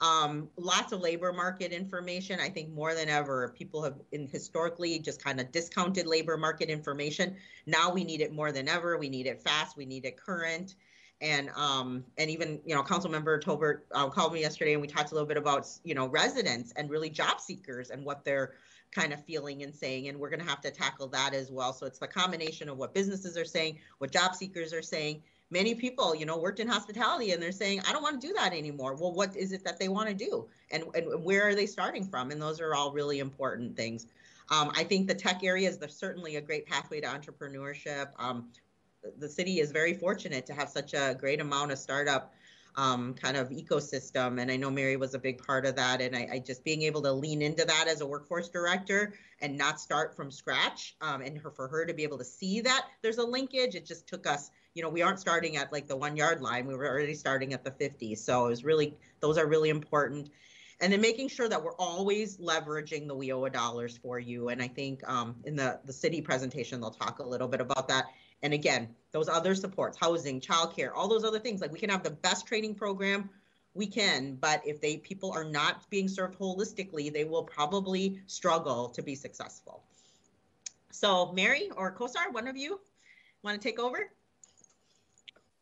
S1: um, lots of labor market information i think more than ever people have in historically just kind of discounted labor market information now we need it more than ever we need it fast we need it current and um and even you know council member tolbert uh, called me yesterday and we talked a little bit about you know residents and really job seekers and what they're kind of feeling and saying. And we're going to have to tackle that as well. So it's the combination of what businesses are saying, what job seekers are saying. Many people, you know, worked in hospitality and they're saying, I don't want to do that anymore. Well, what is it that they want to do? And, and where are they starting from? And those are all really important things. Um, I think the tech area is certainly a great pathway to entrepreneurship. Um, the city is very fortunate to have such a great amount of startup um, kind of ecosystem. And I know Mary was a big part of that. And I, I, just being able to lean into that as a workforce director and not start from scratch um, and her, for her to be able to see that there's a linkage, it just took us, you know, we aren't starting at like the one yard line. We were already starting at the 50. So it was really, those are really important. And then making sure that we're always leveraging the WIOA dollars for you. And I think um, in the, the city presentation, they'll talk a little bit about that. And again, those other supports, housing, childcare, all those other things. Like we can have the best training program we can, but if they people are not being served holistically, they will probably struggle to be successful. So Mary or Kosar, one of you want to take over?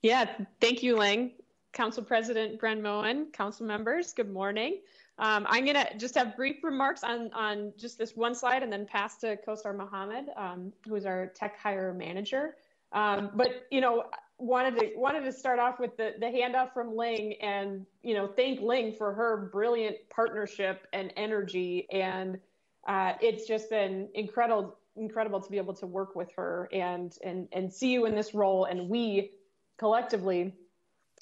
S5: Yeah, thank you, Ling. Council President Brendmoen, council members, good morning. Um, I'm going to just have brief remarks on, on just this one slide and then pass to Kosar Mohammed, um, who is our tech hire manager. Um, but you know, wanted to wanted to start off with the the handoff from Ling and you know thank Ling for her brilliant partnership and energy and uh, it's just been incredible incredible to be able to work with her and and and see you in this role and we collectively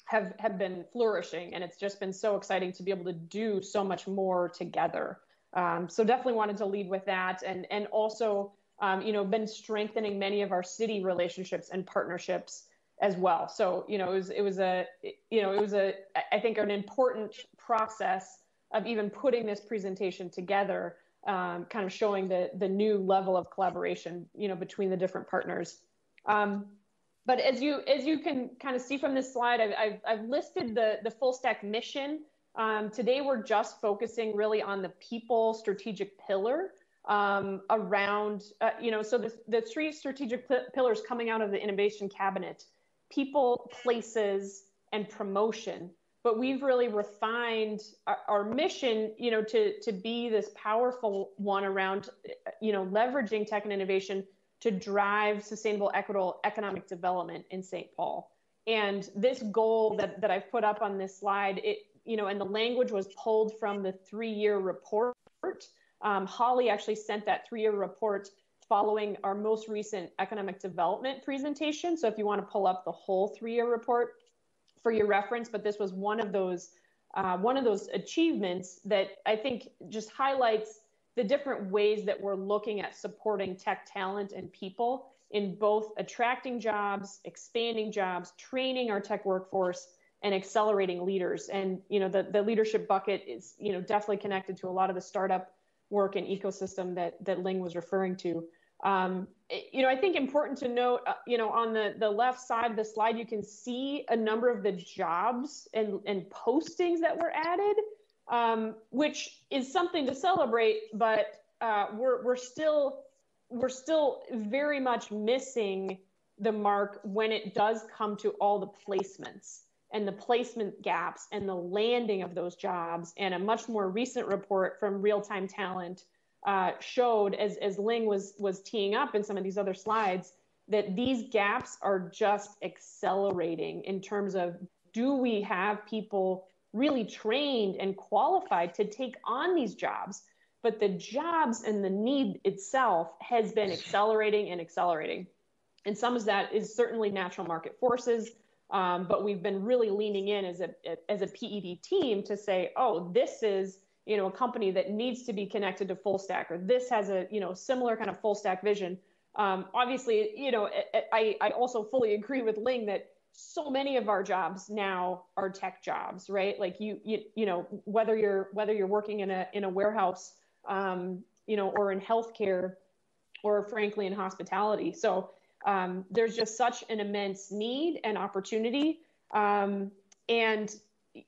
S5: have have been flourishing and it's just been so exciting to be able to do so much more together um, so definitely wanted to lead with that and and also um, you know, been strengthening many of our city relationships and partnerships as well. So, you know, it was, it was a, you know, it was a, I think an important process of even putting this presentation together, um, kind of showing the, the new level of collaboration, you know, between the different partners. Um, but as you, as you can kind of see from this slide, I've, I've, I've listed the, the full stack mission. Um, today, we're just focusing really on the people strategic pillar um, around, uh, you know, so the, the three strategic pillars coming out of the innovation cabinet people, places, and promotion. But we've really refined our, our, mission, you know, to, to be this powerful one around, you know, leveraging tech and innovation to drive sustainable, equitable economic development in St. Paul. And this goal that, that I've put up on this slide, it, you know, and the language was pulled from the three-year report um, Holly actually sent that three year report following our most recent economic development presentation. So if you want to pull up the whole three year report for your reference, but this was one of those uh, one of those achievements that I think just highlights the different ways that we're looking at supporting tech talent and people in both attracting jobs, expanding jobs, training our tech workforce, and accelerating leaders. And you know, the, the leadership bucket is you know definitely connected to a lot of the startup work and ecosystem that that Ling was referring to. Um, you know, I think important to note, uh, you know, on the, the left side of the slide, you can see a number of the jobs and, and postings that were added, um, which is something to celebrate, but uh, we're, we're still we're still very much missing the mark when it does come to all the placements and the placement gaps and the landing of those jobs. And a much more recent report from Real Time Talent uh, showed, as, as Ling was, was teeing up in some of these other slides, that these gaps are just accelerating in terms of do we have people really trained and qualified to take on these jobs? But the jobs and the need itself has been accelerating and accelerating. And some of that is certainly natural market forces um, but we've been really leaning in as a as a PED team to say, oh, this is you know a company that needs to be connected to full stack, or this has a you know similar kind of full stack vision. Um, obviously, you know, I, I also fully agree with Ling that so many of our jobs now are tech jobs, right? Like you, you, you know, whether you're whether you're working in a in a warehouse, um, you know, or in healthcare, or frankly in hospitality. So um, there's just such an immense need and opportunity. Um, and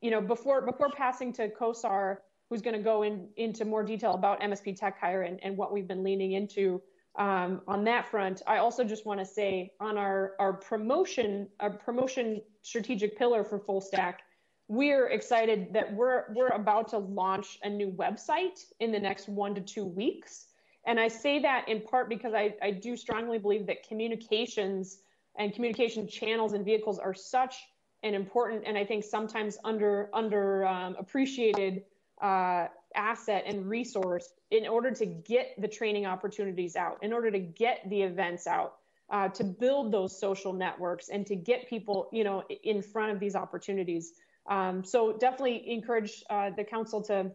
S5: you know, before before passing to Kosar, who's going to go in, into more detail about MSP Tech Hire and, and what we've been leaning into um, on that front, I also just want to say on our our promotion our promotion strategic pillar for Full Stack, we're excited that we're we're about to launch a new website in the next one to two weeks. And I say that in part because I, I do strongly believe that communications and communication channels and vehicles are such an important and I think sometimes under under um, appreciated uh, asset and resource in order to get the training opportunities out, in order to get the events out, uh, to build those social networks, and to get people you know in front of these opportunities. Um, so definitely encourage uh, the council to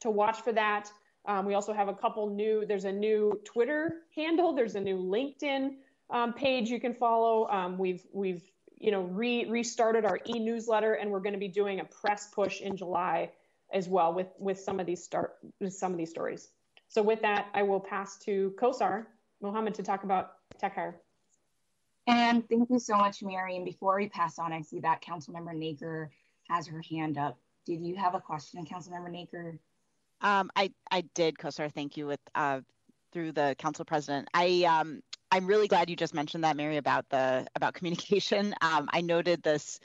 S5: to watch for that. Um, we also have a couple new. There's a new Twitter handle. There's a new LinkedIn um, page you can follow. Um, we've we've you know re restarted our e-newsletter, and we're going to be doing a press push in July as well with with some of these start with some of these stories. So with that, I will pass to Kosar Mohammed to talk about tech hire.
S6: And thank you so much, Mary. And before we pass on, I see that Councilmember Noecker has her hand up. Did you have a question, Councilmember Noecker?
S2: Um, I, I did, Kosar. Thank you with uh, through the council president. I um, I'm really glad you just mentioned that, Mary, about the about communication. Um, I noted this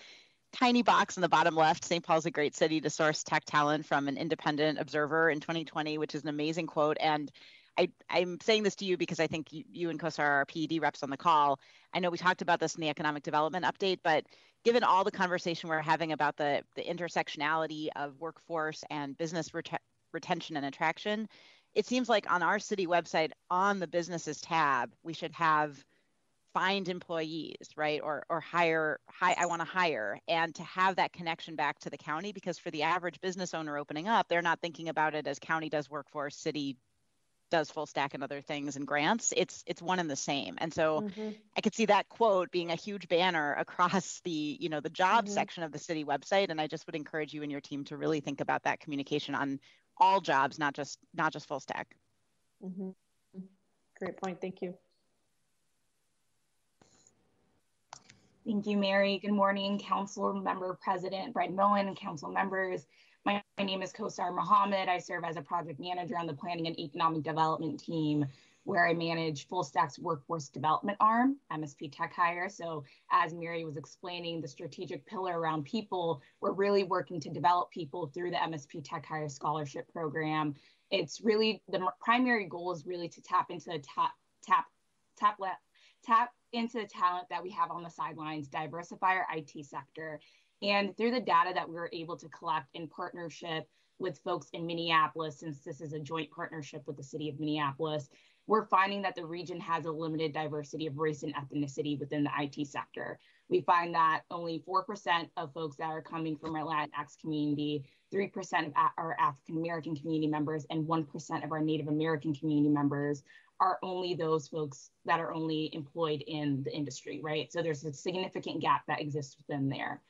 S2: tiny box in the bottom left. St. Paul's a great city to source tech talent from an independent observer in 2020, which is an amazing quote. And I, am saying this to you because I think you, you and Kosar are PED reps on the call. I know we talked about this in the economic development update, but given all the conversation we're having about the, the intersectionality of workforce and business ret- retention and attraction, it seems like on our city website, on the businesses tab, we should have find employees, right? Or or hire, hi, I want to hire, and to have that connection back to the county, because for the average business owner opening up, they're not thinking about it as county does workforce, city does full stack and other things and grants it's it's one and the same and so mm-hmm. i could see that quote being a huge banner across the you know the job mm-hmm. section of the city website and i just would encourage you and your team to really think about that communication on all jobs not just not just full stack
S5: mm-hmm. great point thank you
S6: Thank you, Mary. Good morning, Council Member President Brendmoen and Council members. My, my name is Kosar Mohammed. I serve as a project manager on the Planning and Economic Development team, where I manage Full Stack's workforce development arm, MSP Tech Hire. So, as Mary was explaining, the strategic pillar around people, we're really working to develop people through the MSP Tech Hire Scholarship Program. It's really the primary goal is really to tap into the tap tap tap tap into the talent that we have on the sidelines, diversify our IT sector, and through the data that we were able to collect in partnership with folks in Minneapolis, since this is a joint partnership with the city of Minneapolis, we're finding that the region has a limited diversity of race and ethnicity within the IT sector. We find that only 4% of folks that are coming from our Latinx community, 3% of our African American community members, and 1% of our Native American community members are only those folks that are only employed in the industry, right? So there's a significant gap that exists within there.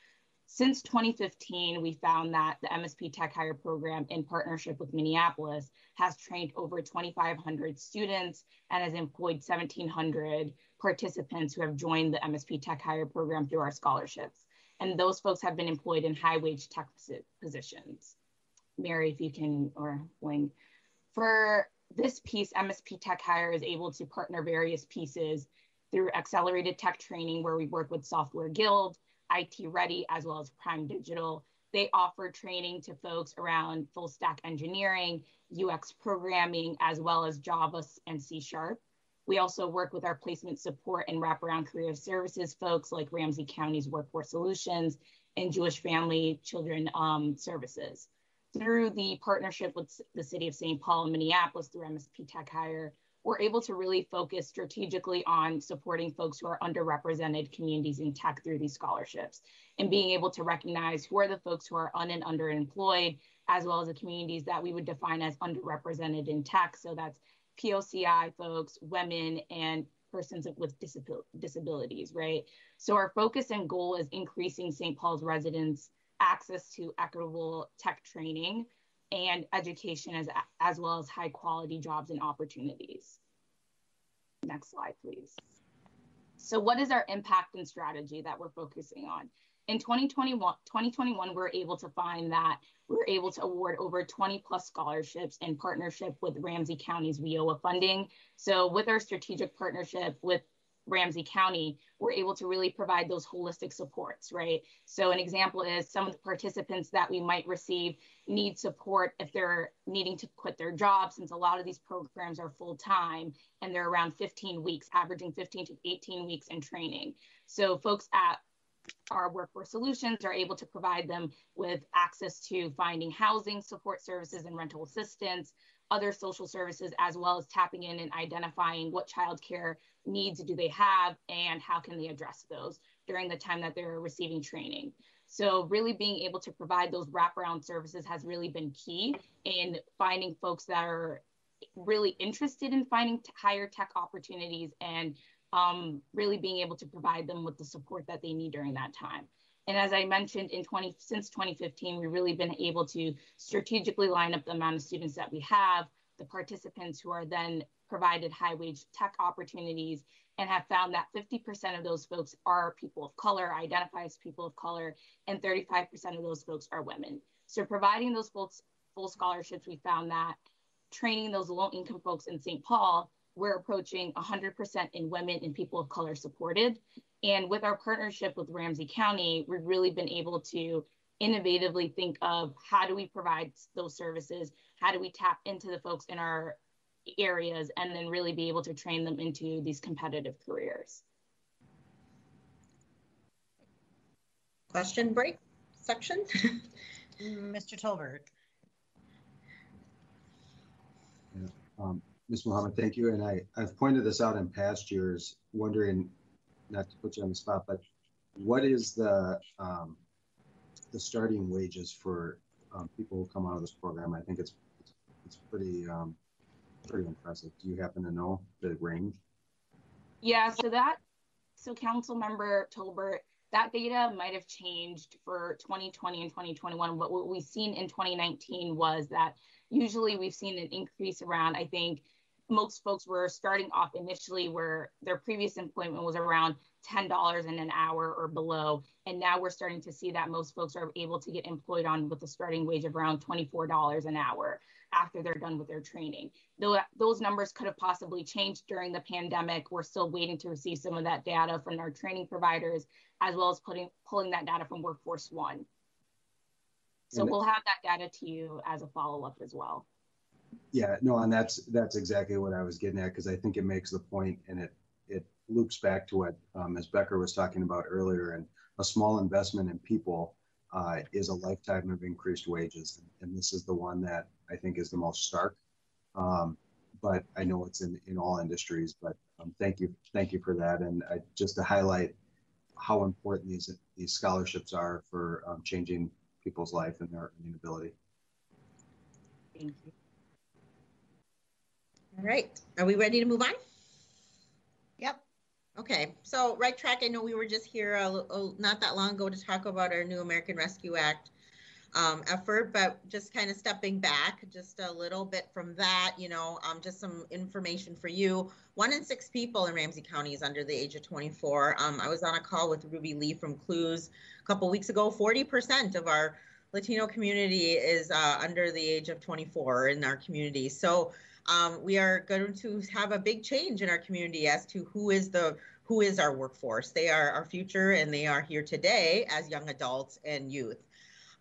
S6: Since 2015, we found that the MSP Tech Hire program, in partnership with Minneapolis, has trained over 2,500 students and has employed 1,700 participants who have joined the MSP Tech Hire program through our scholarships. And those folks have been employed in high wage tech positions. Mary, if you can, or Ling. For this piece, MSP Tech Hire is able to partner various pieces through accelerated tech training, where we work with Software Guild, IT Ready as well as Prime Digital. They offer training to folks around full stack engineering, UX programming, as well as Java and C Sharp. We also work with our placement support and wraparound career services folks like Ramsey County's Workforce Solutions and Jewish Family Children um, Services. Through the partnership with the City of St. Paul and Minneapolis through MSP Tech Hire, we're able to really focus strategically on supporting folks who are underrepresented communities in tech through these scholarships and being able to recognize who are the folks who are un and underemployed, as well as the communities that we would define as underrepresented in tech. So that's POCI folks, women, and persons with disabil disabilities, right? So our focus and goal is increasing St. Paul's residents' access to equitable tech training and education as, as well as high quality jobs and opportunities. Next slide, please. So what is our impact and strategy that we're focusing on? In 2021, 2021, we're able to find that we are able to award over 20 plus scholarships in partnership with Ramsey County's WIOA funding. So with our strategic partnership with Ramsey County, we're able to really provide those holistic supports, right? So an example is some of the participants that we might receive need support if they're needing to quit their job, since a lot of these programs are full time and they're around 15 weeks, averaging 15 to 18 weeks in training. So folks at our workforce solutions are able to provide them with access to finding housing support services and rental assistance, other social services, as well as tapping in and identifying what childcare needs do they have and how can they address those during the time that they're receiving training. So really being able to provide those wraparound services has really been key in finding folks that are really interested in finding higher tech opportunities and um, really being able to provide them with the support that they need during that time. And as I mentioned, in 20 since 2015, we've really been able to strategically line up the amount of students that we have, the participants who are then provided high wage tech opportunities, and have found that 50% of those folks are people of color, identify as people of color, and 35% of those folks are women. So providing those folks full scholarships, we found that training those low income folks in St. Paul, we're approaching 100% in women and people of color supported. And with our partnership with Ramsey County, we've really been able to innovatively think of how do we provide those services? How do we tap into the folks in our areas and then really be able to train them into these competitive careers?
S1: Question break section?
S3: Mr. Tolbert.
S4: Yeah. Um, Ms. Mohammed, thank you. And I, I've pointed this out in past years, wondering not to put you on the spot, but what is the um, the starting wages for um, people who come out of this program? I think it's it's, it's pretty um, pretty impressive. Do you happen to know the range?
S6: Yeah, so that so Council Member Tolbert, that data might have changed for 2020 and 2021. But what we've seen in 2019 was that usually we've seen an increase around, I think, most folks were starting off initially where their previous employment was around $10 in an hour or below. And now we're starting to see that most folks are able to get employed on with a starting wage of around $24 an hour after they're done with their training. Though those numbers could have possibly changed during the pandemic, we're still waiting to receive some of that data from our training providers, as well as putting, pulling that data from Workforce One. So we'll have that data to you as a follow-up as well.
S4: Yeah, no, and that's that's exactly what I was getting at because I think it makes the point and it it loops back to what um, Ms. Becker was talking about earlier. And a small investment in people uh, is a lifetime of increased wages, and this is the one that I think is the most stark. Um, but I know it's in in all industries. But um, thank you, thank you for that, and I, just to highlight how important these these scholarships are for um, changing people's life and their ability.
S6: Thank you.
S1: All right, are we ready to move on? Okay, so right track. I know we were just here a, a, not that long ago to talk about our new American Rescue Act um, effort, but just kind of stepping back just a little bit from that, you know, um, just some information for you. One in six people in Ramsey County is under the age of 24. Um, I was on a call with Ruby Lee from Clues a couple weeks ago. 40% of our Latino community is uh, under the age of 24 in our community. So um, we are going to have a big change in our community as to who is the who is our workforce. They are our future, and they are here today as young adults and youth.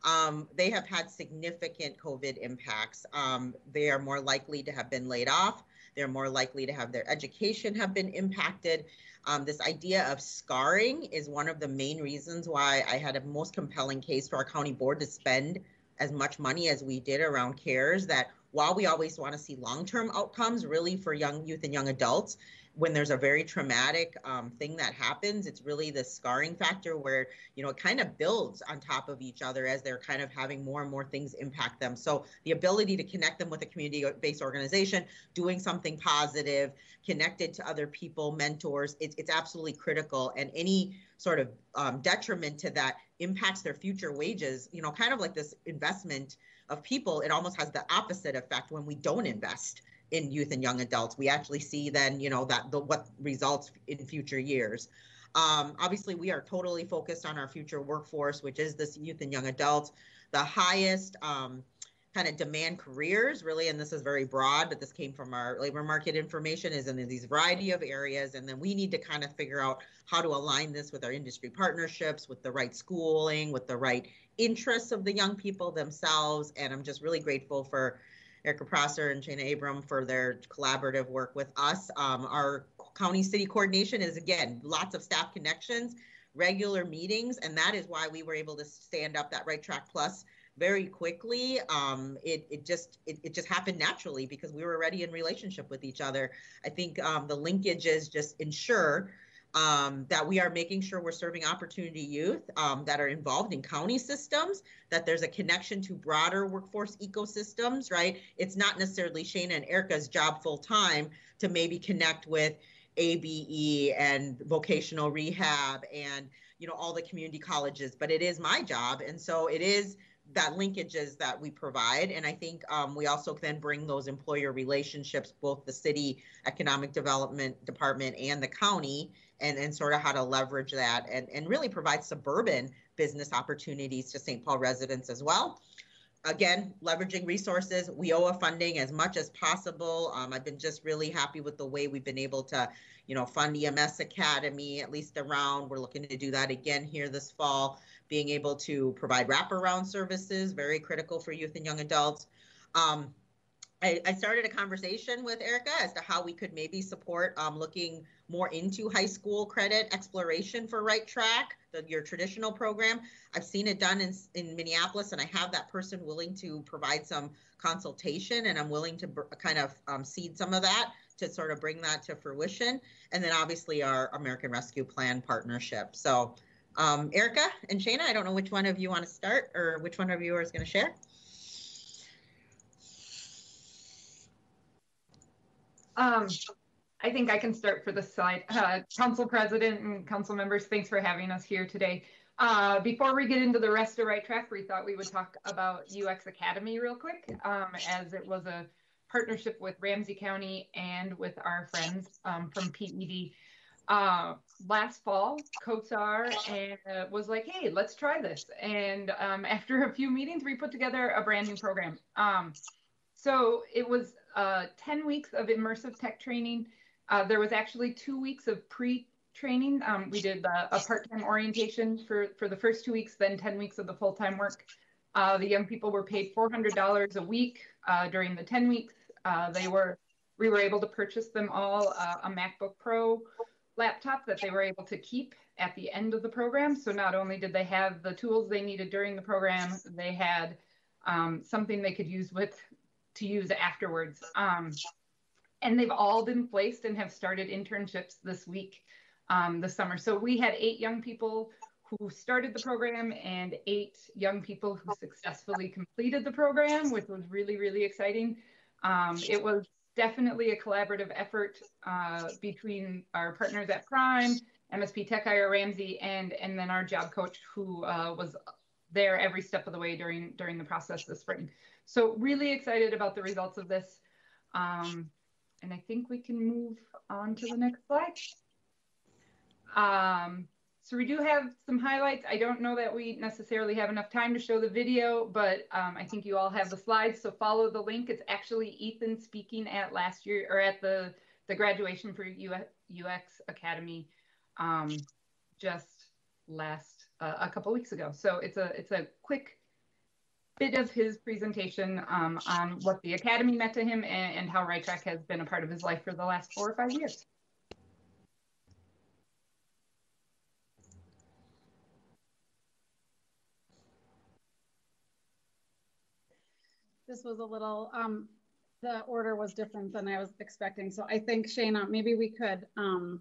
S1: Um, they have had significant COVID impacts. Um, they are more likely to have been laid off. They're more likely to have their education have been impacted. Um, this idea of scarring is one of the main reasons why I had a most compelling case for our county board to spend as much money as we did around CARES that while we always want to see long-term outcomes really for young youth and young adults when there's a very traumatic um, thing that happens it's really the scarring factor where you know it kind of builds on top of each other as they're kind of having more and more things impact them. So the ability to connect them with a community-based organization doing something positive connected to other people mentors it's, it's absolutely critical. And any sort of um, detriment to that impacts their future wages you know kind of like this investment of people, it almost has the opposite effect when we don't invest in youth and young adults. We actually see then, you know, that the what results in future years. Um, obviously, we are totally focused on our future workforce, which is this youth and young adults. The highest um, kind of demand careers, really, and this is very broad, but this came from our labor market information, is in these variety of areas. And then we need to kind of figure out how to align this with our industry partnerships, with the right schooling, with the right interests of the young people themselves. And I'm just really grateful for Erica Prosser and Shana Abram for their collaborative work with us. Um, our county city coordination is again lots of staff connections, regular meetings, and that is why we were able to stand up that Right Track Plus very quickly. Um, it, it just it, it just happened naturally because we were already in relationship with each other. I think um, the linkages just ensure um, that we are making sure we're serving opportunity youth um, that are involved in county systems, that there's a connection to broader workforce ecosystems, right? It's not necessarily Shana and Erica's job full time to maybe connect with ABE and vocational rehab and you know all the community colleges, but it is my job, and so it is that linkages that we provide. And I think um, we also then bring those employer relationships, both the city economic development department and the county, and, and sort of how to leverage that and, and really provide suburban business opportunities to St. Paul residents as well. Again, leveraging resources, we WIOA funding as much as possible. Um, I've been just really happy with the way we've been able to, you know, fund EMS Academy, at least around. We're looking to do that again here this fall being able to provide wraparound services, very critical for youth and young adults. Um, I, I, started a conversation with Erica as to how we could maybe support um, looking more into high school credit exploration for Right Track, the, your traditional program. I've seen it done in, in Minneapolis, and I have that person willing to provide some consultation, and I'm willing to kind of um, seed some of that to sort of bring that to fruition. And then obviously our American Rescue Plan partnership. So um, Erica and Shana, I don't know which one of you want to start or which one of you is going to share.
S7: Um, I think I can start for this slide. Uh, council President and Council members, thanks for having us here today. Uh, before we get into the rest of Right Track, we thought we would talk about UX Academy real quick, um, as it was a partnership with Ramsey County and with our friends um, from PED uh, last fall, Kosar and uh, was like, "Hey, let's try this." And um, after a few meetings, we put together a brand new program. Um, so it was uh, 10 weeks of immersive tech training. Uh, there was actually two weeks of pre-training. Um, we did a part-time orientation for for the first two weeks, then 10 weeks of the full-time work. Uh, the young people were paid $400 a week uh, during the 10 weeks. they were we were able to purchase them all a MacBook Pro, laptop that they were able to keep at the end of the program. So not only did they have the tools they needed during the program, they had um, something they could use with to use afterwards. Um, and they've all been placed and have started internships this week, um, this summer. So we had eight young people who started the program and eight young people who successfully completed the program, which was really, really exciting. Um, it was definitely a collaborative effort uh, between our partners at Prime, MSP Tech Hire Ramsey, and and then our job coach who uh, was there every step of the way during during the process this spring. So really excited about the results of this. Um, and I think we can move on to the next slide. Um, so we do have some highlights. I don't know that we necessarily have enough time to show the video, but um, I think you all have the slides. So follow the link. It's actually Ethan speaking at last year or at the, the graduation for UX Academy um, just last uh, a couple weeks ago. So it's a it's a quick bit of his presentation um, on what the Academy meant to him and, and how Right Track has been a part of his life for the last four or five years.
S8: this was a little, um, the order was different than I was expecting. So I think Shana, maybe we could, um,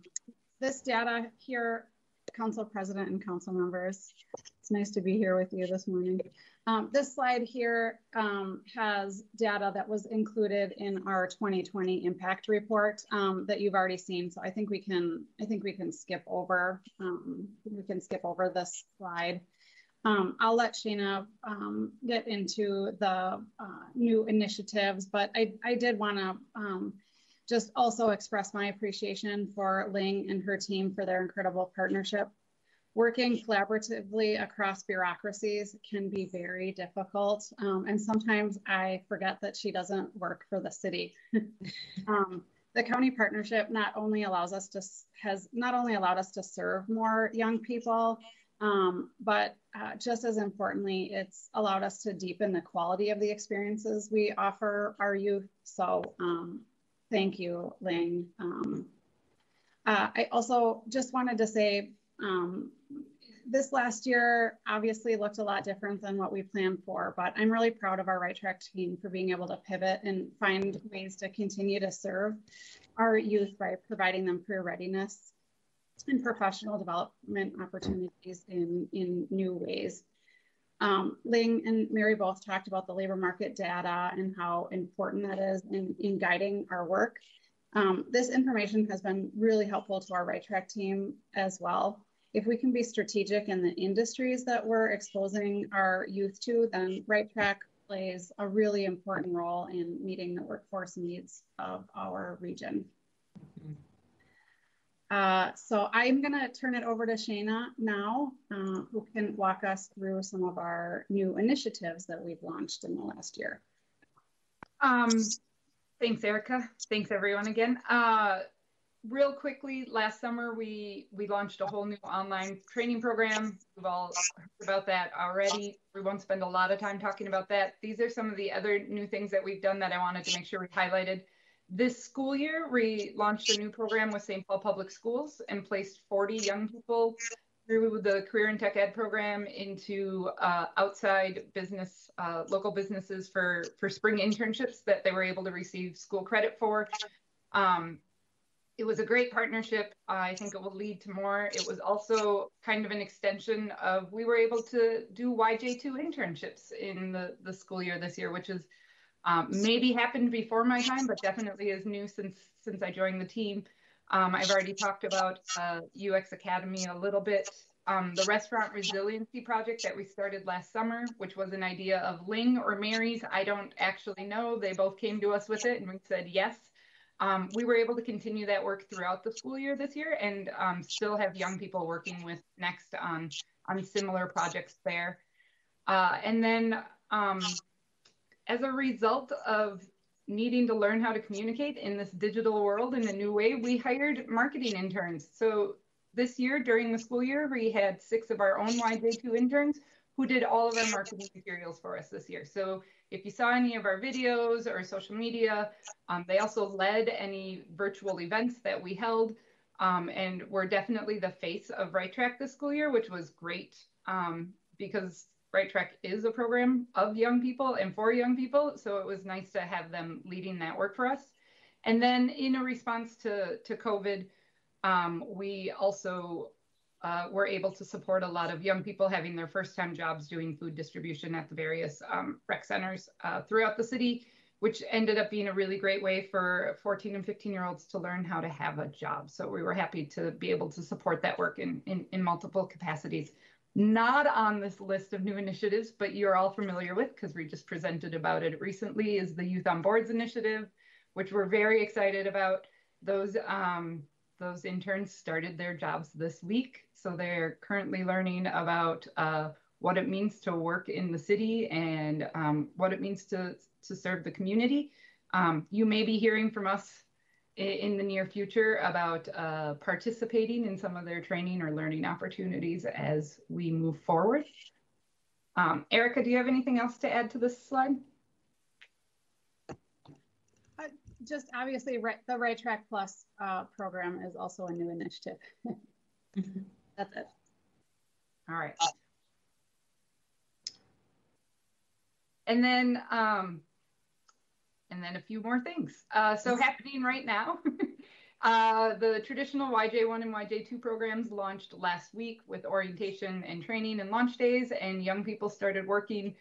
S8: this data here, council president and council members, it's nice to be here with you this morning. Um, this slide here um, has data that was included in our 2020 impact report um, that you've already seen. So I think we can, I think we can skip over, um, we can skip over this slide. Um, I'll let Shana um, get into the uh, new initiatives, but I, I did want to just also express my appreciation for Ling and her team for their incredible partnership. Working collaboratively across bureaucracies can be very difficult. Um, and sometimes I forget that she doesn't work for the city. Um, the county partnership not only allows us to, has not only allowed us to serve more young people, um, but uh, just as importantly, it's allowed us to deepen the quality of the experiences we offer our youth. So um, thank you, Ling. Um, uh, I also just wanted to say um, this last year obviously looked a lot different than what we planned for, but I'm really proud of our Right Track team for being able to pivot and find ways to continue to serve our youth by providing them career readiness and professional development opportunities in, in new ways. Um, Ling and Mary both talked about the labor market data and how important that is in, in guiding our work. Um, this information has been really helpful to our right track team as well. If we can be strategic in the industries that we're exposing our youth to, then right track plays a really important role in meeting the workforce needs of our region. Uh, so I'm going to turn it over to Shayna now, uh, who can walk us through some of our new initiatives that we've launched in the last year.
S7: Um, thanks, Erica. Thanks, everyone, again. Uh, real quickly, last summer we we launched a whole new online training program. We've all heard about that already. We won't spend a lot of time talking about that. These are some of the other new things that we've done that I wanted to make sure we highlighted. This school year, we launched a new program with St. Paul Public Schools and placed 40 young people through the Career and Tech Ed program into uh, outside business, uh, local businesses for, for spring internships that they were able to receive school credit for. Um, it was a great partnership. Uh, I think it will lead to more. It was also kind of an extension of we were able to do YJ2 internships in the, the school year this year, which is um, maybe happened before my time, but definitely is new since since I joined the team. Um, I've already talked about uh, UX Academy a little bit. Um, the restaurant resiliency project that we started last summer, which was an idea of Ling or Mary's, I don't actually know. They both came to us with it and we said yes. Um, we were able to continue that work throughout the school year this year and um, still have young people working with Next on, on similar projects there. Uh, and then um, as a result of needing to learn how to communicate in this digital world in a new way, we hired marketing interns. So this year, during the school year, we had six of our own YJ2 interns who did all of our marketing materials for us this year. So if you saw any of our videos or social media, um, they also led any virtual events that we held. Um, and we're definitely the face of Right Track this school year, which was great um, because Right Track is a program of young people and for young people. So it was nice to have them leading that work for us. And then in a response to, to COVID, um, we also uh, were able to support a lot of young people having their first time jobs doing food distribution at the various um, rec centers uh, throughout the city, which ended up being a really great way for 14 and 15 year olds to learn how to have a job. So we were happy to be able to support that work in, in, in multiple capacities not on this list of new initiatives, but you're all familiar with because we just presented about it recently, is the Youth on Boards initiative, which we're very excited about. Those um, those interns started their jobs this week, so they're currently learning about uh, what it means to work in the city and um, what it means to to serve the community. Um, you may be hearing from us in the near future about uh, participating in some of their training or learning opportunities as we move forward. Um, Erica, do you have anything else to add to this slide?
S8: Uh, just obviously right, the Right Track Plus uh, program is also a new initiative. That's it.
S7: All right. And then um, and then a few more things. Uh, so happening right now, uh, the traditional YJ1 and YJ2 programs launched last week with orientation and training and launch days, and young people started working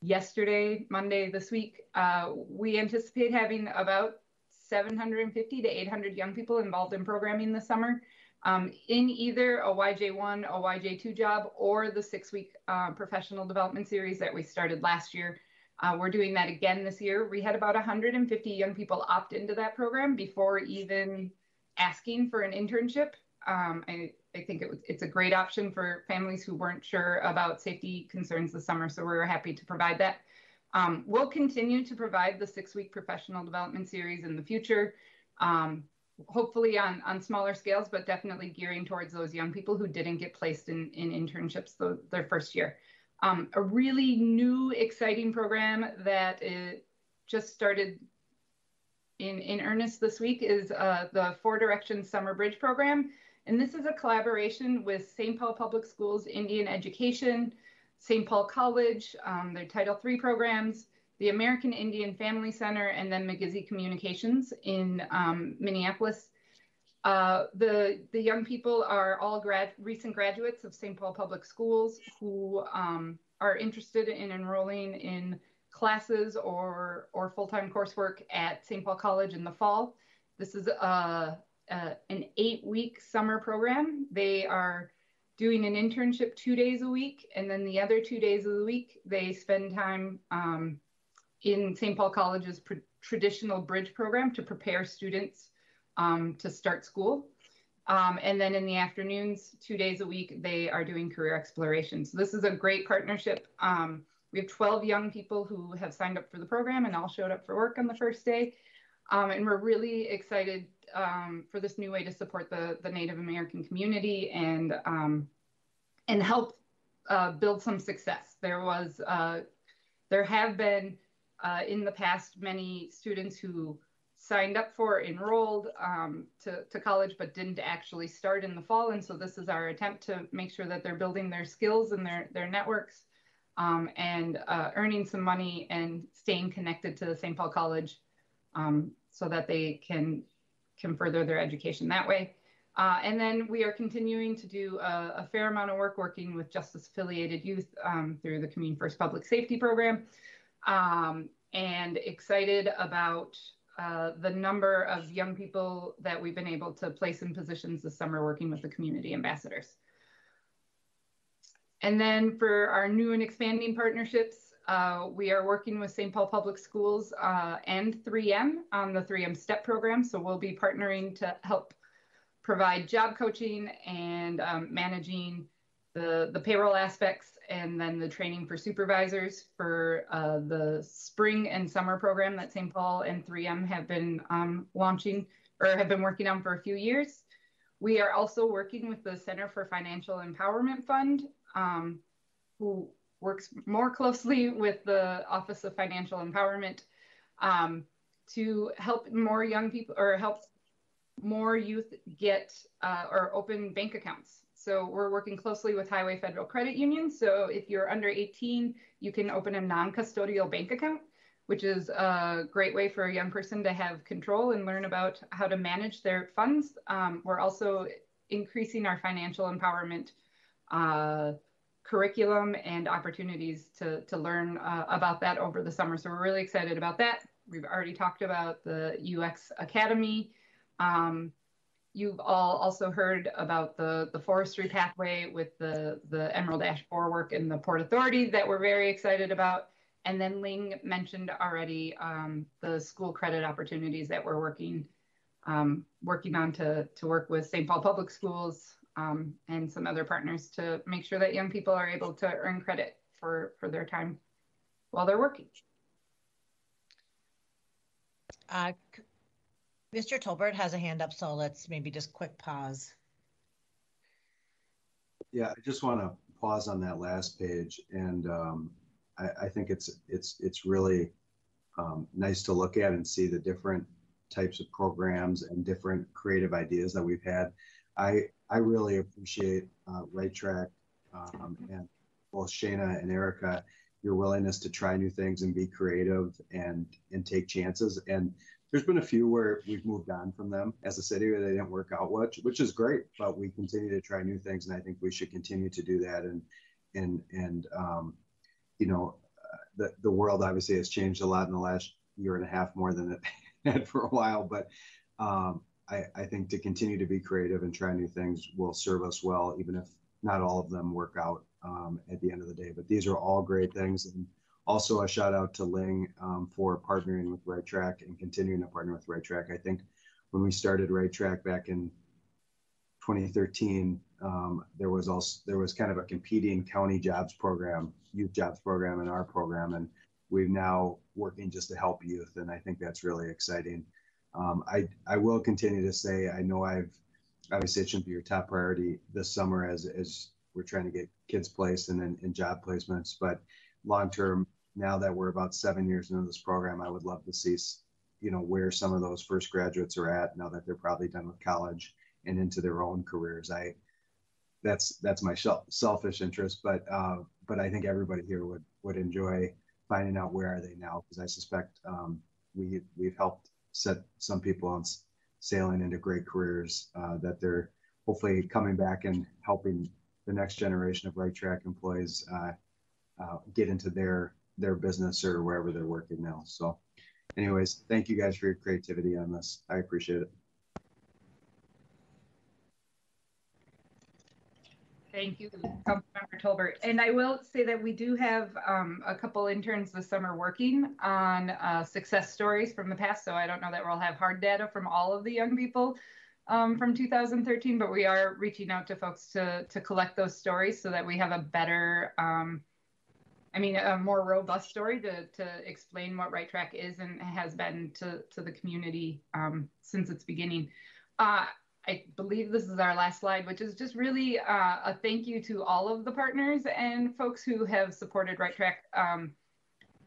S7: yesterday, Monday this week. Uh, we anticipate having about 750 to 800 young people involved in programming this summer. Um, in either a YJ1, a YJ2 job, or the six week uh, professional development series that we started last year uh, we're doing that again this year. We had about 150 young people opt into that program before even asking for an internship. Um, I, I, think it it's a great option for families who weren't sure about safety concerns this summer. So we're happy to provide that. Um, we'll continue to provide the six-week professional development series in the future, um, hopefully on, on smaller scales, but definitely gearing towards those young people who didn't get placed in, in internships the, their first year. Um, a really new, exciting program that just started in, in earnest this week is uh, the Four Directions Summer Bridge Program. And this is a collaboration with St. Paul Public Schools Indian Education, St. Paul College, um, their Title III programs, the American Indian Family Center, and then Migizi Communications in um, Minneapolis Uh, the, the young people are all grad, recent graduates of St. Paul Public Schools who um, are interested in enrolling in classes or, or full-time coursework at St. Paul College in the fall. This is a, a an eight-week summer program. They are doing an internship two days a week, and then the other two days of the week, they spend time um, in St. Paul College's traditional bridge program to prepare students um, to start school. Um, and then in the afternoons, two days a week, they are doing career exploration. So this is a great partnership. Um, we have 12 young people who have signed up for the program and all showed up for work on the first day. Um, and we're really excited um, for this new way to support the, the Native American community and, um, and help uh, build some success. There was, uh, there have been uh, in the past many students who signed up for, enrolled um, to, to college, but didn't actually start in the fall. And so this is our attempt to make sure that they're building their skills and their, their networks um, and uh, earning some money and staying connected to the St. Paul College um, so that they can, can further their education that way. Uh, and then we are continuing to do a, a, fair amount of work working with justice affiliated youth um, through the Community First Public Safety Program um, and excited about uh, the number of young people that we've been able to place in positions this summer working with the community ambassadors. And then for our new and expanding partnerships, uh, we are working with St. Paul Public Schools uh, and 3M on the 3M STEP program. So we'll be partnering to help provide job coaching and um, managing the, the payroll aspects and then the training for supervisors for uh, the spring and summer program that St. Paul and 3M have been um, launching or have been working on for a few years. We are also working with the Center for Financial Empowerment Fund, um, who works more closely with the Office of Financial Empowerment um, to help more young people or help more youth get uh, or open bank accounts so we're working closely with Hiway Federal Credit Union. So if you're under 18, you can open a non-custodial bank account, which is a great way for a young person to have control and learn about how to manage their funds. Um, we're also increasing our financial empowerment uh, curriculum and opportunities to, to learn uh, about that over the summer. So we're really excited about that. We've already talked about the UX Academy. Um, You've all also heard about the, the forestry pathway with the, the Emerald Ash Borer work and the Port Authority that we're very excited about. And then Ling mentioned already um, the school credit opportunities that we're working um, working on to, to work with St. Paul Public Schools um, and some other partners to make sure that young people are able to earn credit for, for their time while they're working.
S3: Uh, Mr. Tolbert has a hand up, so let's maybe just quick pause.
S4: Yeah, I just want to pause on that last page, and um, I, I, think it's it's it's really um, nice to look at and see the different types of programs and different creative ideas that we've had. I I really appreciate uh, Right Track um, and both Shana and Erica your willingness to try new things and be creative and and take chances and there's been a few where we've moved on from them as a city where they didn't work out which which is great but we continue to try new things and i think we should continue to do that. And and and um, you know uh, the the world obviously has changed a lot in the last year and a half more than it had for a while but um, I, I think to continue to be creative and try new things will serve us well even if not all of them work out um, at the end of the day. But these are all great things and also, a shout out to Ling um, for partnering with Right Track and continuing to partner with Right Track. I think when we started Right Track back in 2013, um, there was also there was kind of a competing county jobs program, youth jobs program, and our program, and we've now working just to help youth, and I think that's really exciting. Um, I I will continue to say I know I've obviously it shouldn't be your top priority this summer as as we're trying to get kids placed and in, in job placements, but long term, now that we're about seven years into this program, I would love to see, you know, where some of those first graduates are at now that they're probably done with college and into their own careers. I that's that's my selfish interest, but uh, but I think everybody here would would enjoy finding out where are they now because I suspect um, we we've helped set some people on sailing into great careers, uh, that they're hopefully coming back and helping the next generation of right track employees uh, uh, get into their their business or wherever they're working now. So, anyways, thank you guys for your creativity on this. I appreciate it.
S7: Thank you, Councilmember Tolbert. And I will say that we do have um, a couple interns this summer working on uh, success stories from the past. So I don't know that we'll have hard data from all of the young people um, from 2013, but we are reaching out to folks to, to collect those stories so that we have a better, um, I mean, a more robust story to, to explain what Right Track is and has been to, to the community um, since its beginning. Uh, I believe this is our last slide, which is just really uh, a thank you to all of the partners and folks who have supported Right Track um,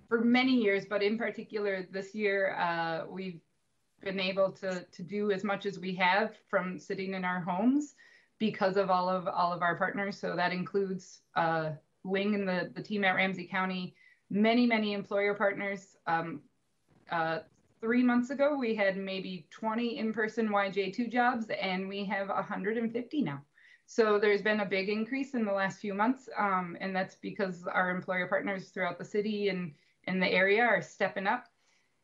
S7: for many years, but in particular this year, uh, we've been able to, to do as much as we have from sitting in our homes because of all of all of our partners. So that includes uh, Ling and the, the team at Ramsey County, many, many employer partners, um, uh, three months ago, we had maybe 20 in-person YJ2 jobs and we have 150 now. So there's been a big increase in the last few months. Um, and that's because our employer partners throughout the city and in the area are stepping up.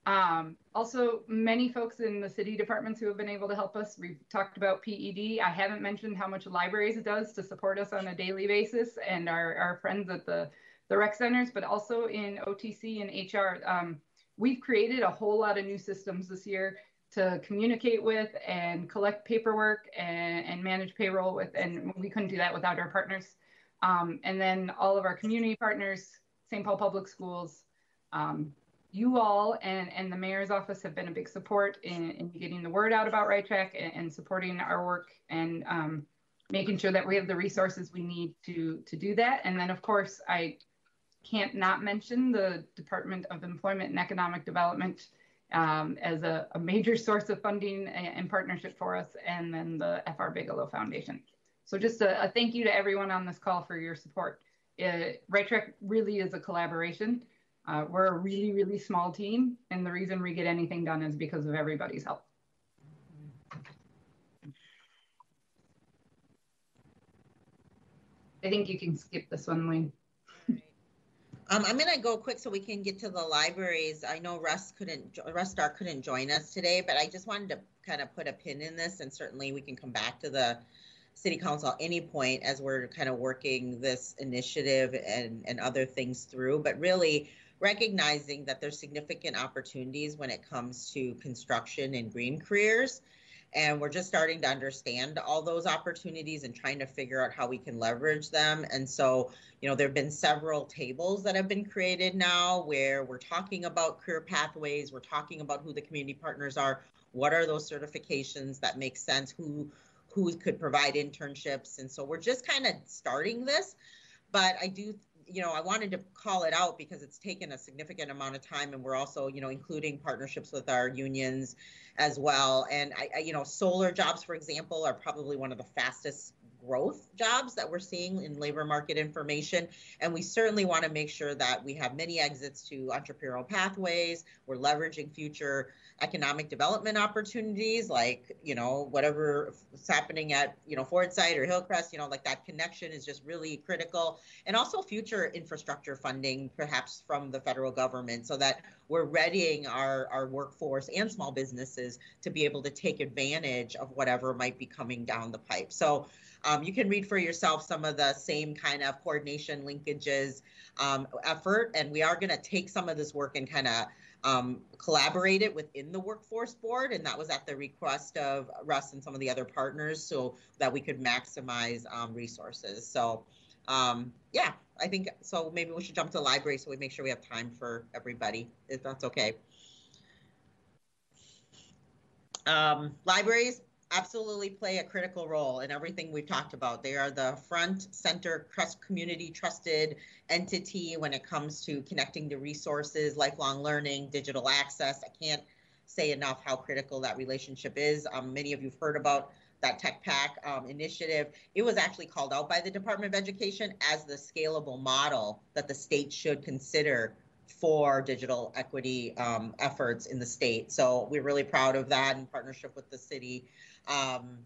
S7: Um, also, many folks in the city departments who have been able to help us. We've talked about PED. I haven't mentioned how much libraries does to support us on a daily basis and our, our friends at the, the rec centers, but also in OTC and HR. Um, we've created a whole lot of new systems this year to communicate with and collect paperwork and, and manage payroll with, and we couldn't do that without our partners. Um, and then all of our community partners, St. Paul Public Schools, um, you all and, and the mayor's office have been a big support in, in getting the word out about Right Track and, and supporting our work and um, making sure that we have the resources we need to to do that. And then, of course, I can't not mention the Department of Employment and Economic Development um, as a, a, major source of funding and, partnership for us, and then the FR Bigelow Foundation. So just a, a thank you to everyone on this call for your support. It, right Track really is a collaboration. Uh, we're a really, really small team, and the reason we get anything done is because of everybody's help. I think you can skip this one, Wayne.
S1: Um, I'm gonna go quick so we can get to the libraries. I know Russ couldn't, Russ Stark couldn't join us today, but I just wanted to kind of put a pin in this, and certainly we can come back to the city council at any point as we're kind of working this initiative and and other things through. But really recognizing that there's significant opportunities when it comes to construction and green careers. And we're just starting to understand all those opportunities and trying to figure out how we can leverage them. And so you know there have been several tables that have been created now where we're talking about career pathways we're talking about who the community partners are what are those certifications that make sense who who could provide internships. And so we're just kind of starting this. But i do you know, I wanted to call it out because it's taken a significant amount of time, and we're also, you know, including partnerships with our unions as well. And I, I, you know, solar jobs, for example, are probably one of the fastest growth jobs that we're seeing in labor market information. And we certainly want to make sure that we have many exits to entrepreneurial pathways. We're leveraging future economic development opportunities like you know whatever is happening at you know Ford site or Hillcrest you know like that connection is just really critical and also future infrastructure funding perhaps from the federal government so that we're readying our our workforce and small businesses to be able to take advantage of whatever might be coming down the pipe so um, you can read for yourself some of the same kind of coordination linkages um, effort and we are going to take some of this work and kind of um, it within the workforce board, and that was at the request of Russ and some of the other partners, so that we could maximize um, resources. So, um, yeah, I think so. Maybe we should jump to the library so we make sure we have time for everybody, if that's okay. Um, libraries, absolutely play a critical role in everything we've talked about. They are the front center trust community trusted entity when it comes to connecting to resources, lifelong learning, digital access. I can't say enough how critical that relationship is. Um, many of you've heard about that Tech Pack um, initiative. It was actually called out by the Department of Education as the scalable model that the state should consider for digital equity um, efforts in the state. So we're really proud of that in partnership with the city. Um,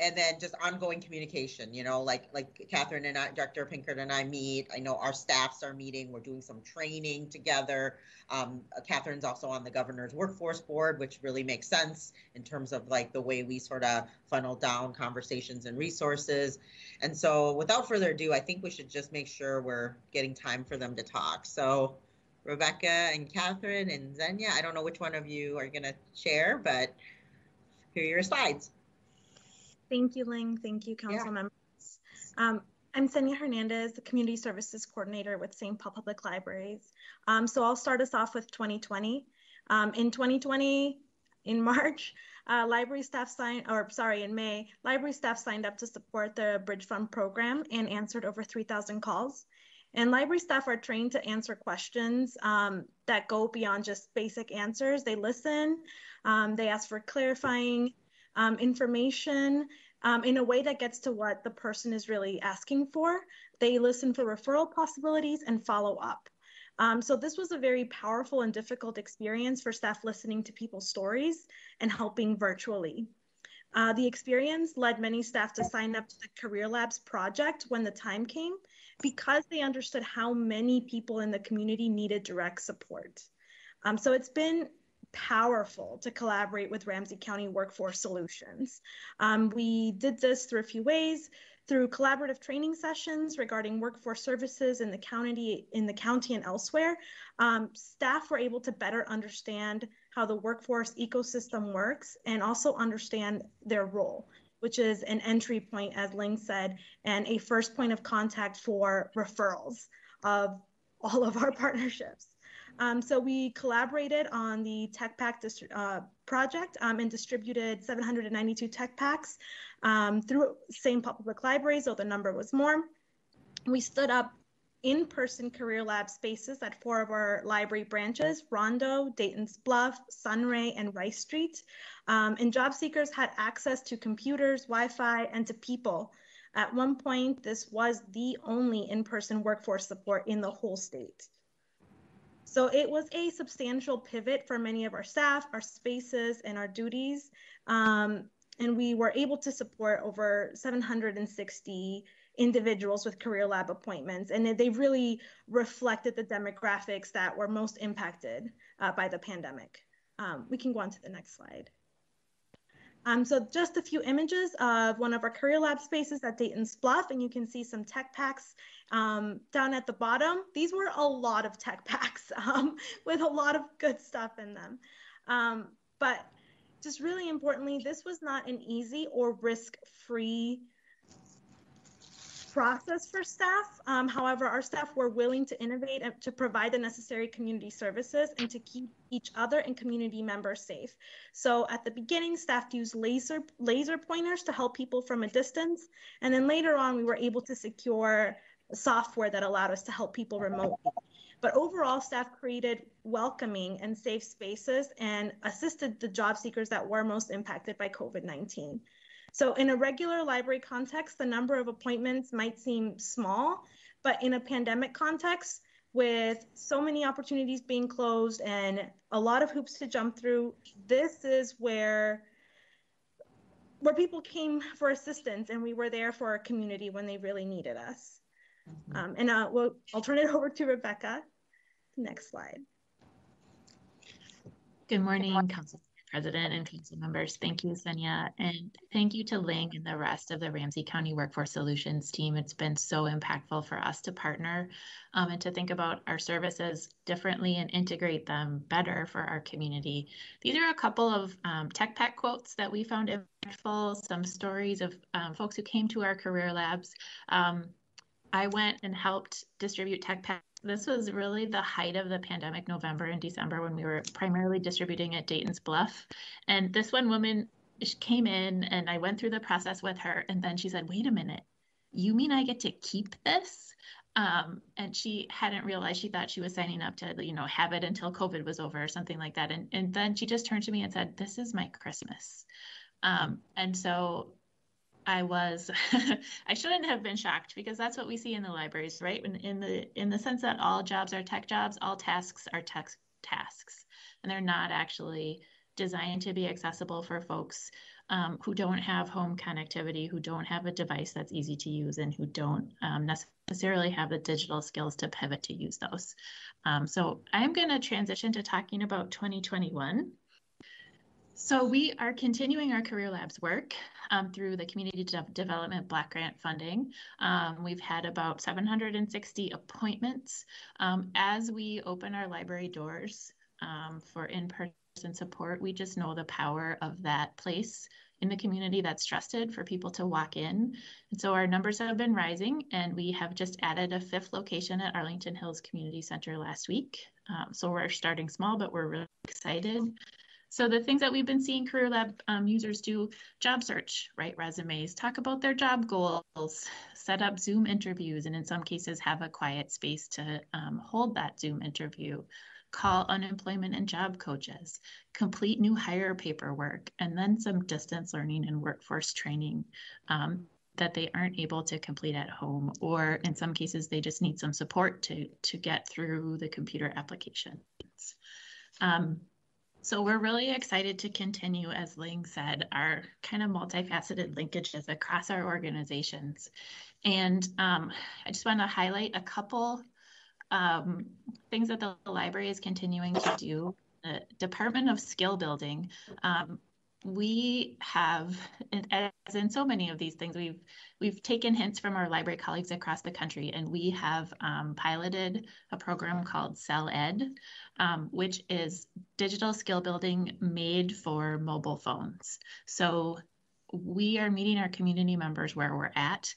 S1: and then just ongoing communication you know like like catherine and i dr. Penkert and i meet i know our staffs are meeting we're doing some training together. Um, catherine's also on the governor's workforce board which really makes sense in terms of like the way we sort of funnel down conversations and resources. And so without further ado i think we should just make sure we're getting time for them to talk. So rebecca and catherine and xenia i don't know which one of you are going to share but here are your slides
S9: Thank you, Ling. Thank you, council yeah. members. Um, I'm Xenia Hernandez, the Community Services Coordinator with St. Paul Public Libraries. Um, so I'll start us off with 2020. Um, in 2020, in March, uh, library staff signed, or sorry, in May, library staff signed up to support the Bridge Fund program and answered over 3,000 calls. And library staff are trained to answer questions um, that go beyond just basic answers. They listen, um, they ask for clarifying um, information um, in a way that gets to what the person is really asking for. They listen for referral possibilities and follow up. Um, so this was a very powerful and difficult experience for staff listening to people's stories and helping virtually. Uh, the experience led many staff to sign up to the Career Labs project when the time came because they understood how many people in the community needed direct support. Um, so it's been powerful to collaborate with Ramsey County Workforce Solutions. Um, we did this through a few ways through collaborative training sessions regarding workforce services in the county in the county and elsewhere um, staff were able to better understand how the workforce ecosystem works and also understand their role which is an entry point as ling said and a first point of contact for referrals of all of our partnerships um, so we collaborated on the Tech Pack uh, project um, and distributed 792 Tech Packs um, through St. Public Libraries, though the number was more. We stood up in-person career lab spaces at four of our library branches, Rondo, Dayton's Bluff, Sunray, and Rice Street. Um, and job seekers had access to computers, Wi-Fi, and to people. At one point, this was the only in-person workforce support in the whole state. So it was a substantial pivot for many of our staff, our spaces, and our duties. Um, and we were able to support over 760 individuals with career lab appointments. And they really reflected the demographics that were most impacted uh, by the pandemic. Um, we can go on to the next slide. Um, so just a few images of one of our career lab spaces at Dayton's Bluff, and you can see some tech packs um, down at the bottom. These were a lot of tech packs um, with a lot of good stuff in them. Um, but just really importantly, this was not an easy or risk-free process for staff. Um, however, our staff were willing to innovate and to provide the necessary community services and to keep each other and community members safe. So at the beginning, staff used laser laser pointers to help people from a distance. And then later on, we were able to secure software that allowed us to help people remotely. But overall, staff created welcoming and safe spaces and assisted the job seekers that were most impacted by COVID 19. So in a regular library context, the number of appointments might seem small, but in a pandemic context, with so many opportunities being closed and a lot of hoops to jump through, this is where where people came for assistance and we were there for our community when they really needed us. Um, and uh, we'll, I'll turn it over to Rebecca. Next slide.
S10: Good morning, Council President and council members. Thank you, Sonia. And thank you to Ling and the rest of the Ramsey County Workforce Solutions team. It's been so impactful for us to partner um, and to think about our services differently and integrate them better for our community. These are a couple of um, Tech Pack quotes that we found impactful, some stories of um, folks who came to our career labs. Um, I went and helped distribute Tech Pack this was really the height of the pandemic, November and December, when we were primarily distributing at Dayton's Bluff. And this one woman came in and I went through the process with her. And then she said, Wait a minute, you mean I get to keep this? Um, and she hadn't realized she thought she was signing up to, you know, have it until COVID was over or something like that. And, and then she just turned to me and said, This is my Christmas. Um, and so I was, I shouldn't have been shocked because that's what we see in the libraries, right? In, the in the sense that all jobs are tech jobs, all tasks are tech tasks, and they're not actually designed to be accessible for folks um, who don't have home connectivity, who don't have a device that's easy to use, and who don't um, necessarily have the digital skills to pivot to use those. Um, so I'm going to transition to talking about 2021. So we are continuing our Career Labs work um, through the Community De Development Block Grant funding. Um, we've had about 760 appointments. Um, as we open our library doors um, for in-person support, we just know the power of that place in the community that's trusted for people to walk in. And so our numbers have been rising, and we have just added a fifth location at Arlington Hills Community Center last week. Um, so we're starting small, but we're really excited. So the things that we've been seeing Career Lab um, users do, job search, write resumes, talk about their job goals, set up Zoom interviews, and in some cases have a quiet space to um, hold that Zoom interview, call unemployment and job coaches, complete new hire paperwork, and then some distance learning and workforce training um, that they aren't able to complete at home, or in some cases, they just need some support to, to get through the computer applications. Um, so we're really excited to continue, as Ling said, our kind of multifaceted linkages across our organizations. And um, I just want to highlight a couple um, things that the library is continuing to do. The Department of Skill Building, um, we have, as in so many of these things, we've we've taken hints from our library colleagues across the country, and we have um, piloted a program called CellEd, um, which is digital skill building made for mobile phones. So we are meeting our community members where we're at.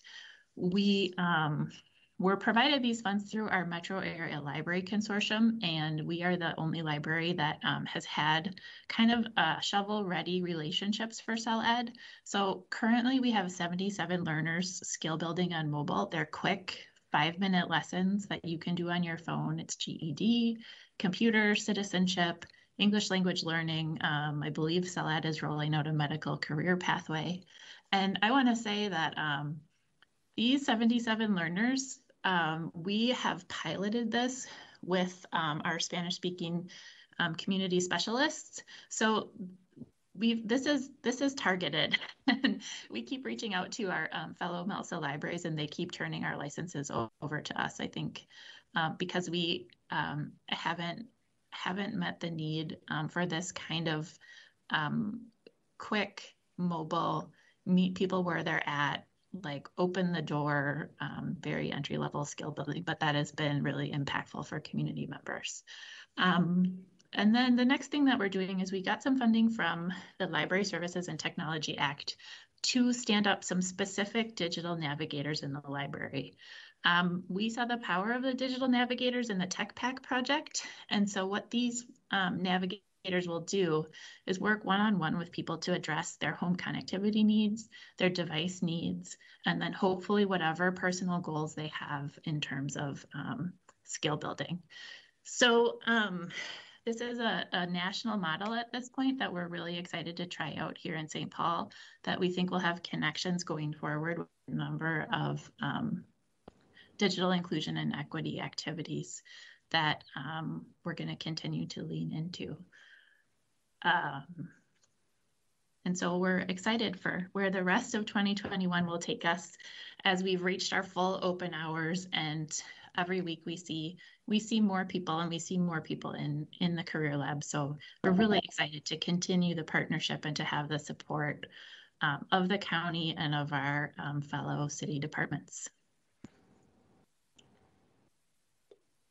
S10: We um, we're provided these funds through our Metro Area Library Consortium, and we are the only library that um, has had kind of uh, shovel-ready relationships for CellEd. So currently we have 77 learners skill building on mobile. They're quick, five-minute lessons that you can do on your phone. It's GED, computer, citizenship, English language learning. Um, I believe CellEd is rolling out a medical career pathway. And I want to say that um, these 77 learners um, we have piloted this with um, our Spanish speaking um, community specialists. So we've this is this is targeted and we keep reaching out to our um, fellow MELSA libraries and they keep turning our licenses over to us. I think uh, because we um, haven't haven't met the need um, for this kind of quick mobile meet people where they're at like open the door, um, very entry level skill building, but that has been really impactful for community members. Um, and then the next thing that we're doing is we got some funding from the Library Services and Technology Act to stand up some specific digital navigators in the library. Um, we saw the power of the digital navigators in the Tech Pack project. And so what these um, navigators will do is work one-on-one with people to address their home connectivity needs, their device needs, and then hopefully whatever personal goals they have in terms of um, skill building. So um, this is a, a, national model at this point that we're really excited to try out here in St. Paul that we think will have connections going forward with a number of um, digital inclusion and equity activities that um, we're going to continue to lean into. Um, and so we're excited for where the rest of 2021 will take us as we've reached our full open hours and every week we see we see more people and we see more people in in the career lab. So we're really excited to continue the partnership and to have the support um, of the county and of our um, fellow city departments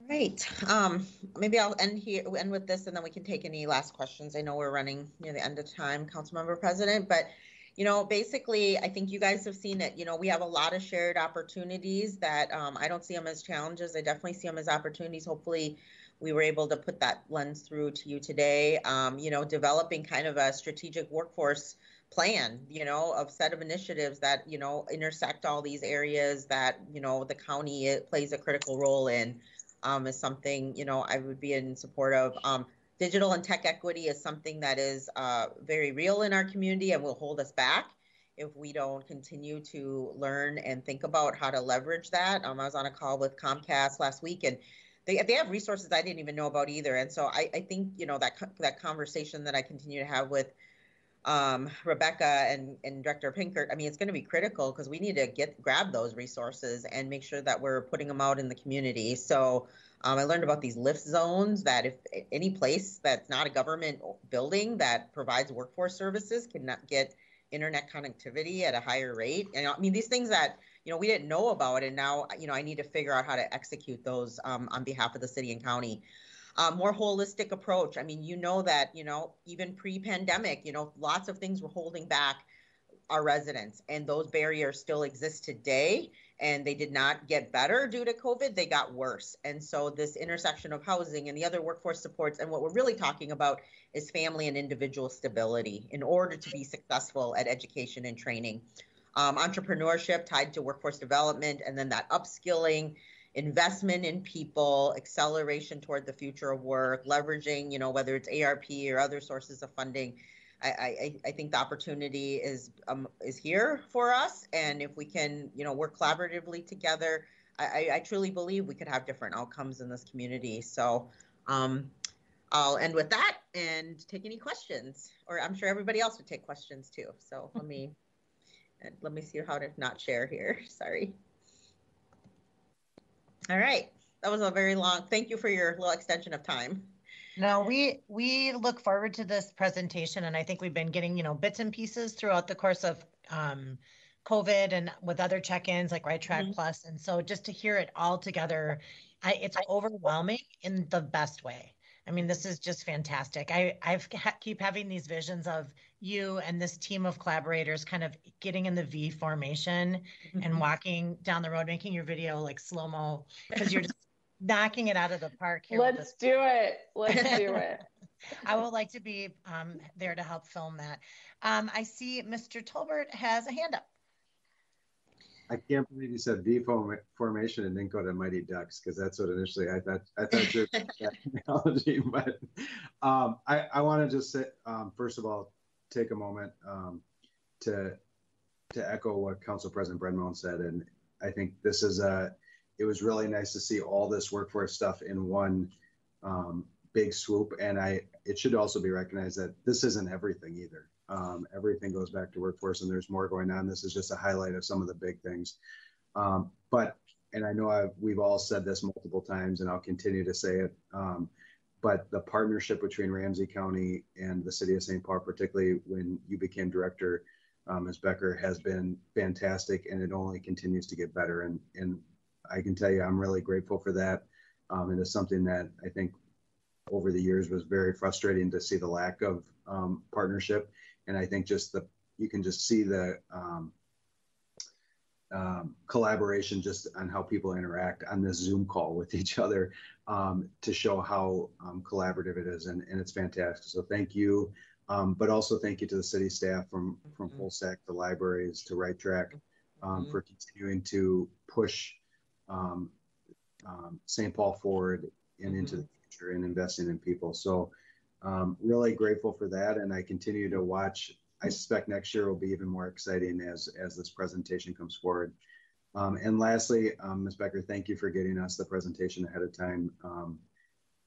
S1: Right. Um, maybe I'll end here, end with this, and then we can take any last questions. I know we're running near the end of time, Councilmember President, but you know, basically, I think you guys have seen it. You know, we have a lot of shared opportunities that um, I don't see them as challenges. I definitely see them as opportunities. Hopefully, we were able to put that lens through to you today. Um, you know, developing kind of a strategic workforce plan, you know, of set of initiatives that, you know, intersect all these areas that, you know, the county plays a critical role in um, is something you know I would be in support of. Um, digital and tech equity is something that is uh, very real in our community and will hold us back. if we don't continue to learn and think about how to leverage that. Um, I was on a call with Comcast last week and they, they have resources I didn't even know about either. And so I, I think, you know, that, that conversation that I continue to have with um, Rebecca and, and Director Penkert, I mean, it's going to be critical because we need to get grab those resources and make sure that we're putting them out in the community. So um, I learned about these lift zones that if any place that's not a government building that provides workforce services cannot get internet connectivity at a higher rate. And I mean, these things that, you know, we didn't know about, and now, you know, I need to figure out how to execute those um, on behalf of the city and county. Uh, more holistic approach. I mean, you know that, you know, even pre-pandemic, you know, lots of things were holding back our residents, and those barriers still exist today and they did not get better due to COVID, they got worse. And so, this intersection of housing and the other workforce supports, and what we're really talking about is family and individual stability in order to be successful at education and training. Um, entrepreneurship tied to workforce development, and then that upskilling, investment in people, acceleration toward the future of work, leveraging, you know, whether it's ARP or other sources of funding I, I, I think the opportunity is um, is here for us, and if we can, you know, work collaboratively together, I, I truly believe we could have different outcomes in this community. So, um, I'll end with that and take any questions, or I'm sure everybody else would take questions too. So let me let me see how to not share here. Sorry. All right, that was a very long. Thank you for your little extension of time.
S3: No, we we look forward to this presentation, and I think we've been getting you know bits and pieces throughout the course of um, COVID and with other check-ins like Right Track mm-hmm. Plus, and so just to hear it all together, I, it's overwhelming in the best way. I mean, this is just fantastic. I I've ha- keep having these visions of you and this team of collaborators kind of getting in the V formation mm-hmm. and walking down the road, making your video like slow mo because you're just knocking it out of the park here.
S5: Let's do it. Let's do it.
S3: I would like to be um, there to help film that. Um, I see Mr. Tolbert has a hand up.
S4: I can't believe you said V formation and didn't go to Mighty Ducks because that's what initially I thought. I thought you that analogy, but um, I, I want to just say um, first of all, take a moment um, to to echo what Council President Brendmoen said, and I think this is a it was really nice to see all this workforce stuff in one um, big swoop. And I, it should also be recognized that this isn't everything either. Um, everything goes back to workforce, and there's more going on. This is just a highlight of some of the big things. Um, but, and I know I've, we've all said this multiple times, and I'll continue to say it. Um, but the partnership between Ramsey County and the city of St. Paul, particularly when you became director, um, Ms. Becker, has been fantastic, and it only continues to get better. And, and I can tell you I'm really grateful for that. Um, it is something that I think over the years was very frustrating to see the lack of um, partnership. And I think just the, you can just see the um, um collaboration just on how people interact on this Zoom call with each other um, to show how um, collaborative it is. And, and it's fantastic. So thank you. but also thank you to the city staff from, from mm-hmm. Full Stack to libraries to Right Track mm-hmm. for continuing to push um, um, St. Paul forward and into the mm-hmm. future and investing in people. So um, really grateful for that. And I continue to watch. I suspect next year will be even more exciting as, as this presentation comes forward. Um, and lastly, um, Ms. Becker, thank you for getting us the presentation ahead of time. Um,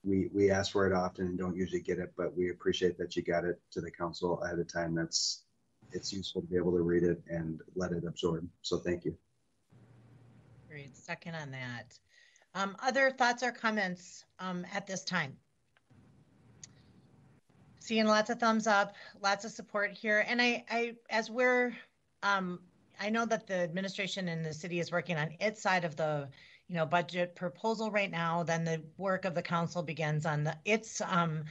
S4: we, we ask for it often and don't usually get it, but we appreciate that you got it to the council ahead of time. That's, it's useful to be able to read it and let it absorb. So thank you.
S3: Great. Second on that. Um, other thoughts or comments um, at this time? Seeing lots of thumbs up, lots of support here. And I, I as we're, um, I know that the administration and the city is working on its side of the, you know, budget proposal right now. Then the work of the council begins on the its um,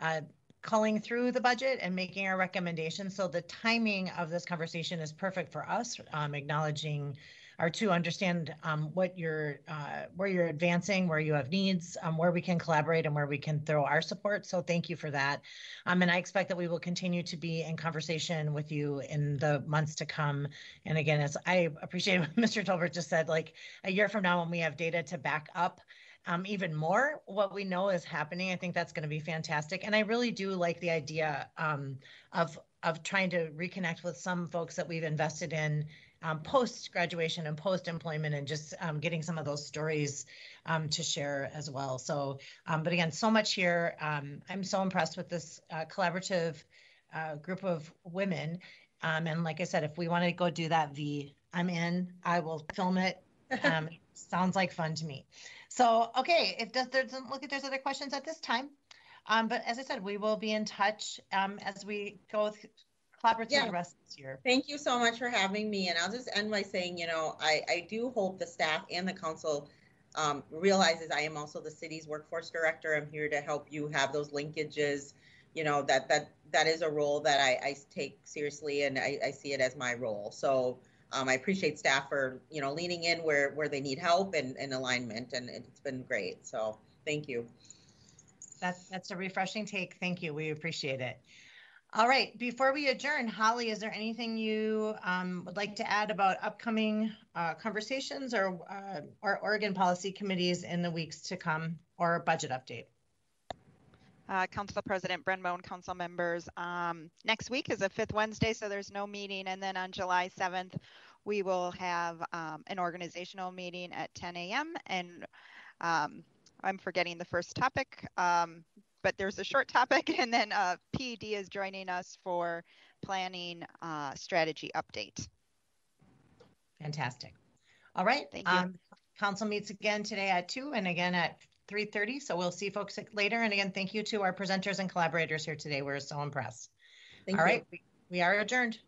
S3: uh, culling through the budget and making our recommendations. So the timing of this conversation is perfect for us, um, acknowledging or to understand um, what you're, uh, where you're advancing, where you have needs, um, where we can collaborate and where we can throw our support. So thank you for that. Um, and I expect that we will continue to be in conversation with you in the months to come. And again, as I appreciate what Mr. Tolbert just said, like a year from now when we have data to back up um, even more what we know is happening. I think that's going to be fantastic. And I really do like the idea um, of of trying to reconnect with some folks that we've invested in um, post graduation and post employment and just um, getting some of those stories um, to share as well. So, um, but again, so much here. Um, I'm so impressed with this uh, collaborative uh, group of women. Um, and like I said, if we want to go do that V, I'm in. I will film it. sounds like fun to me. So, okay, if does, there doesn't look like there's other questions at this time. but as I said, we will be in touch as we go collaborative yeah. the rest this year.
S1: Thank you so much for having me. And I'll just end by saying, you know, I, I do hope the staff and the council um, realizes I am also the city's workforce director. I'm here to help you have those linkages. You know that that that is a role that I, I take seriously, and I, I, see it as my role. So um, I appreciate staff for you know leaning in where where they need help and, and alignment, and it's been great. So thank you.
S3: That's that's a refreshing take. Thank you. We appreciate it. All right. Before we adjourn, Holly, is there anything you um, would like to add about upcoming uh, conversations or uh, or Oregon policy committees in the weeks to come, or a budget update?
S11: Uh, Council President Brendmoen, council members. Um, next week is a fifth Wednesday, so there's no meeting. And then on July 7th, we will have um, an organizational meeting at 10 a.m. And um, I'm forgetting the first topic. Um, but there's a short topic, and then uh, PED is joining us for planning uh, strategy update.
S3: Fantastic. All right.
S11: Thank you. Um,
S3: council meets again today at 2 and again at 3.30. So we'll see folks later. And again, thank you to our presenters and collaborators here today. We're so impressed. Thank All you. right. We, we are adjourned.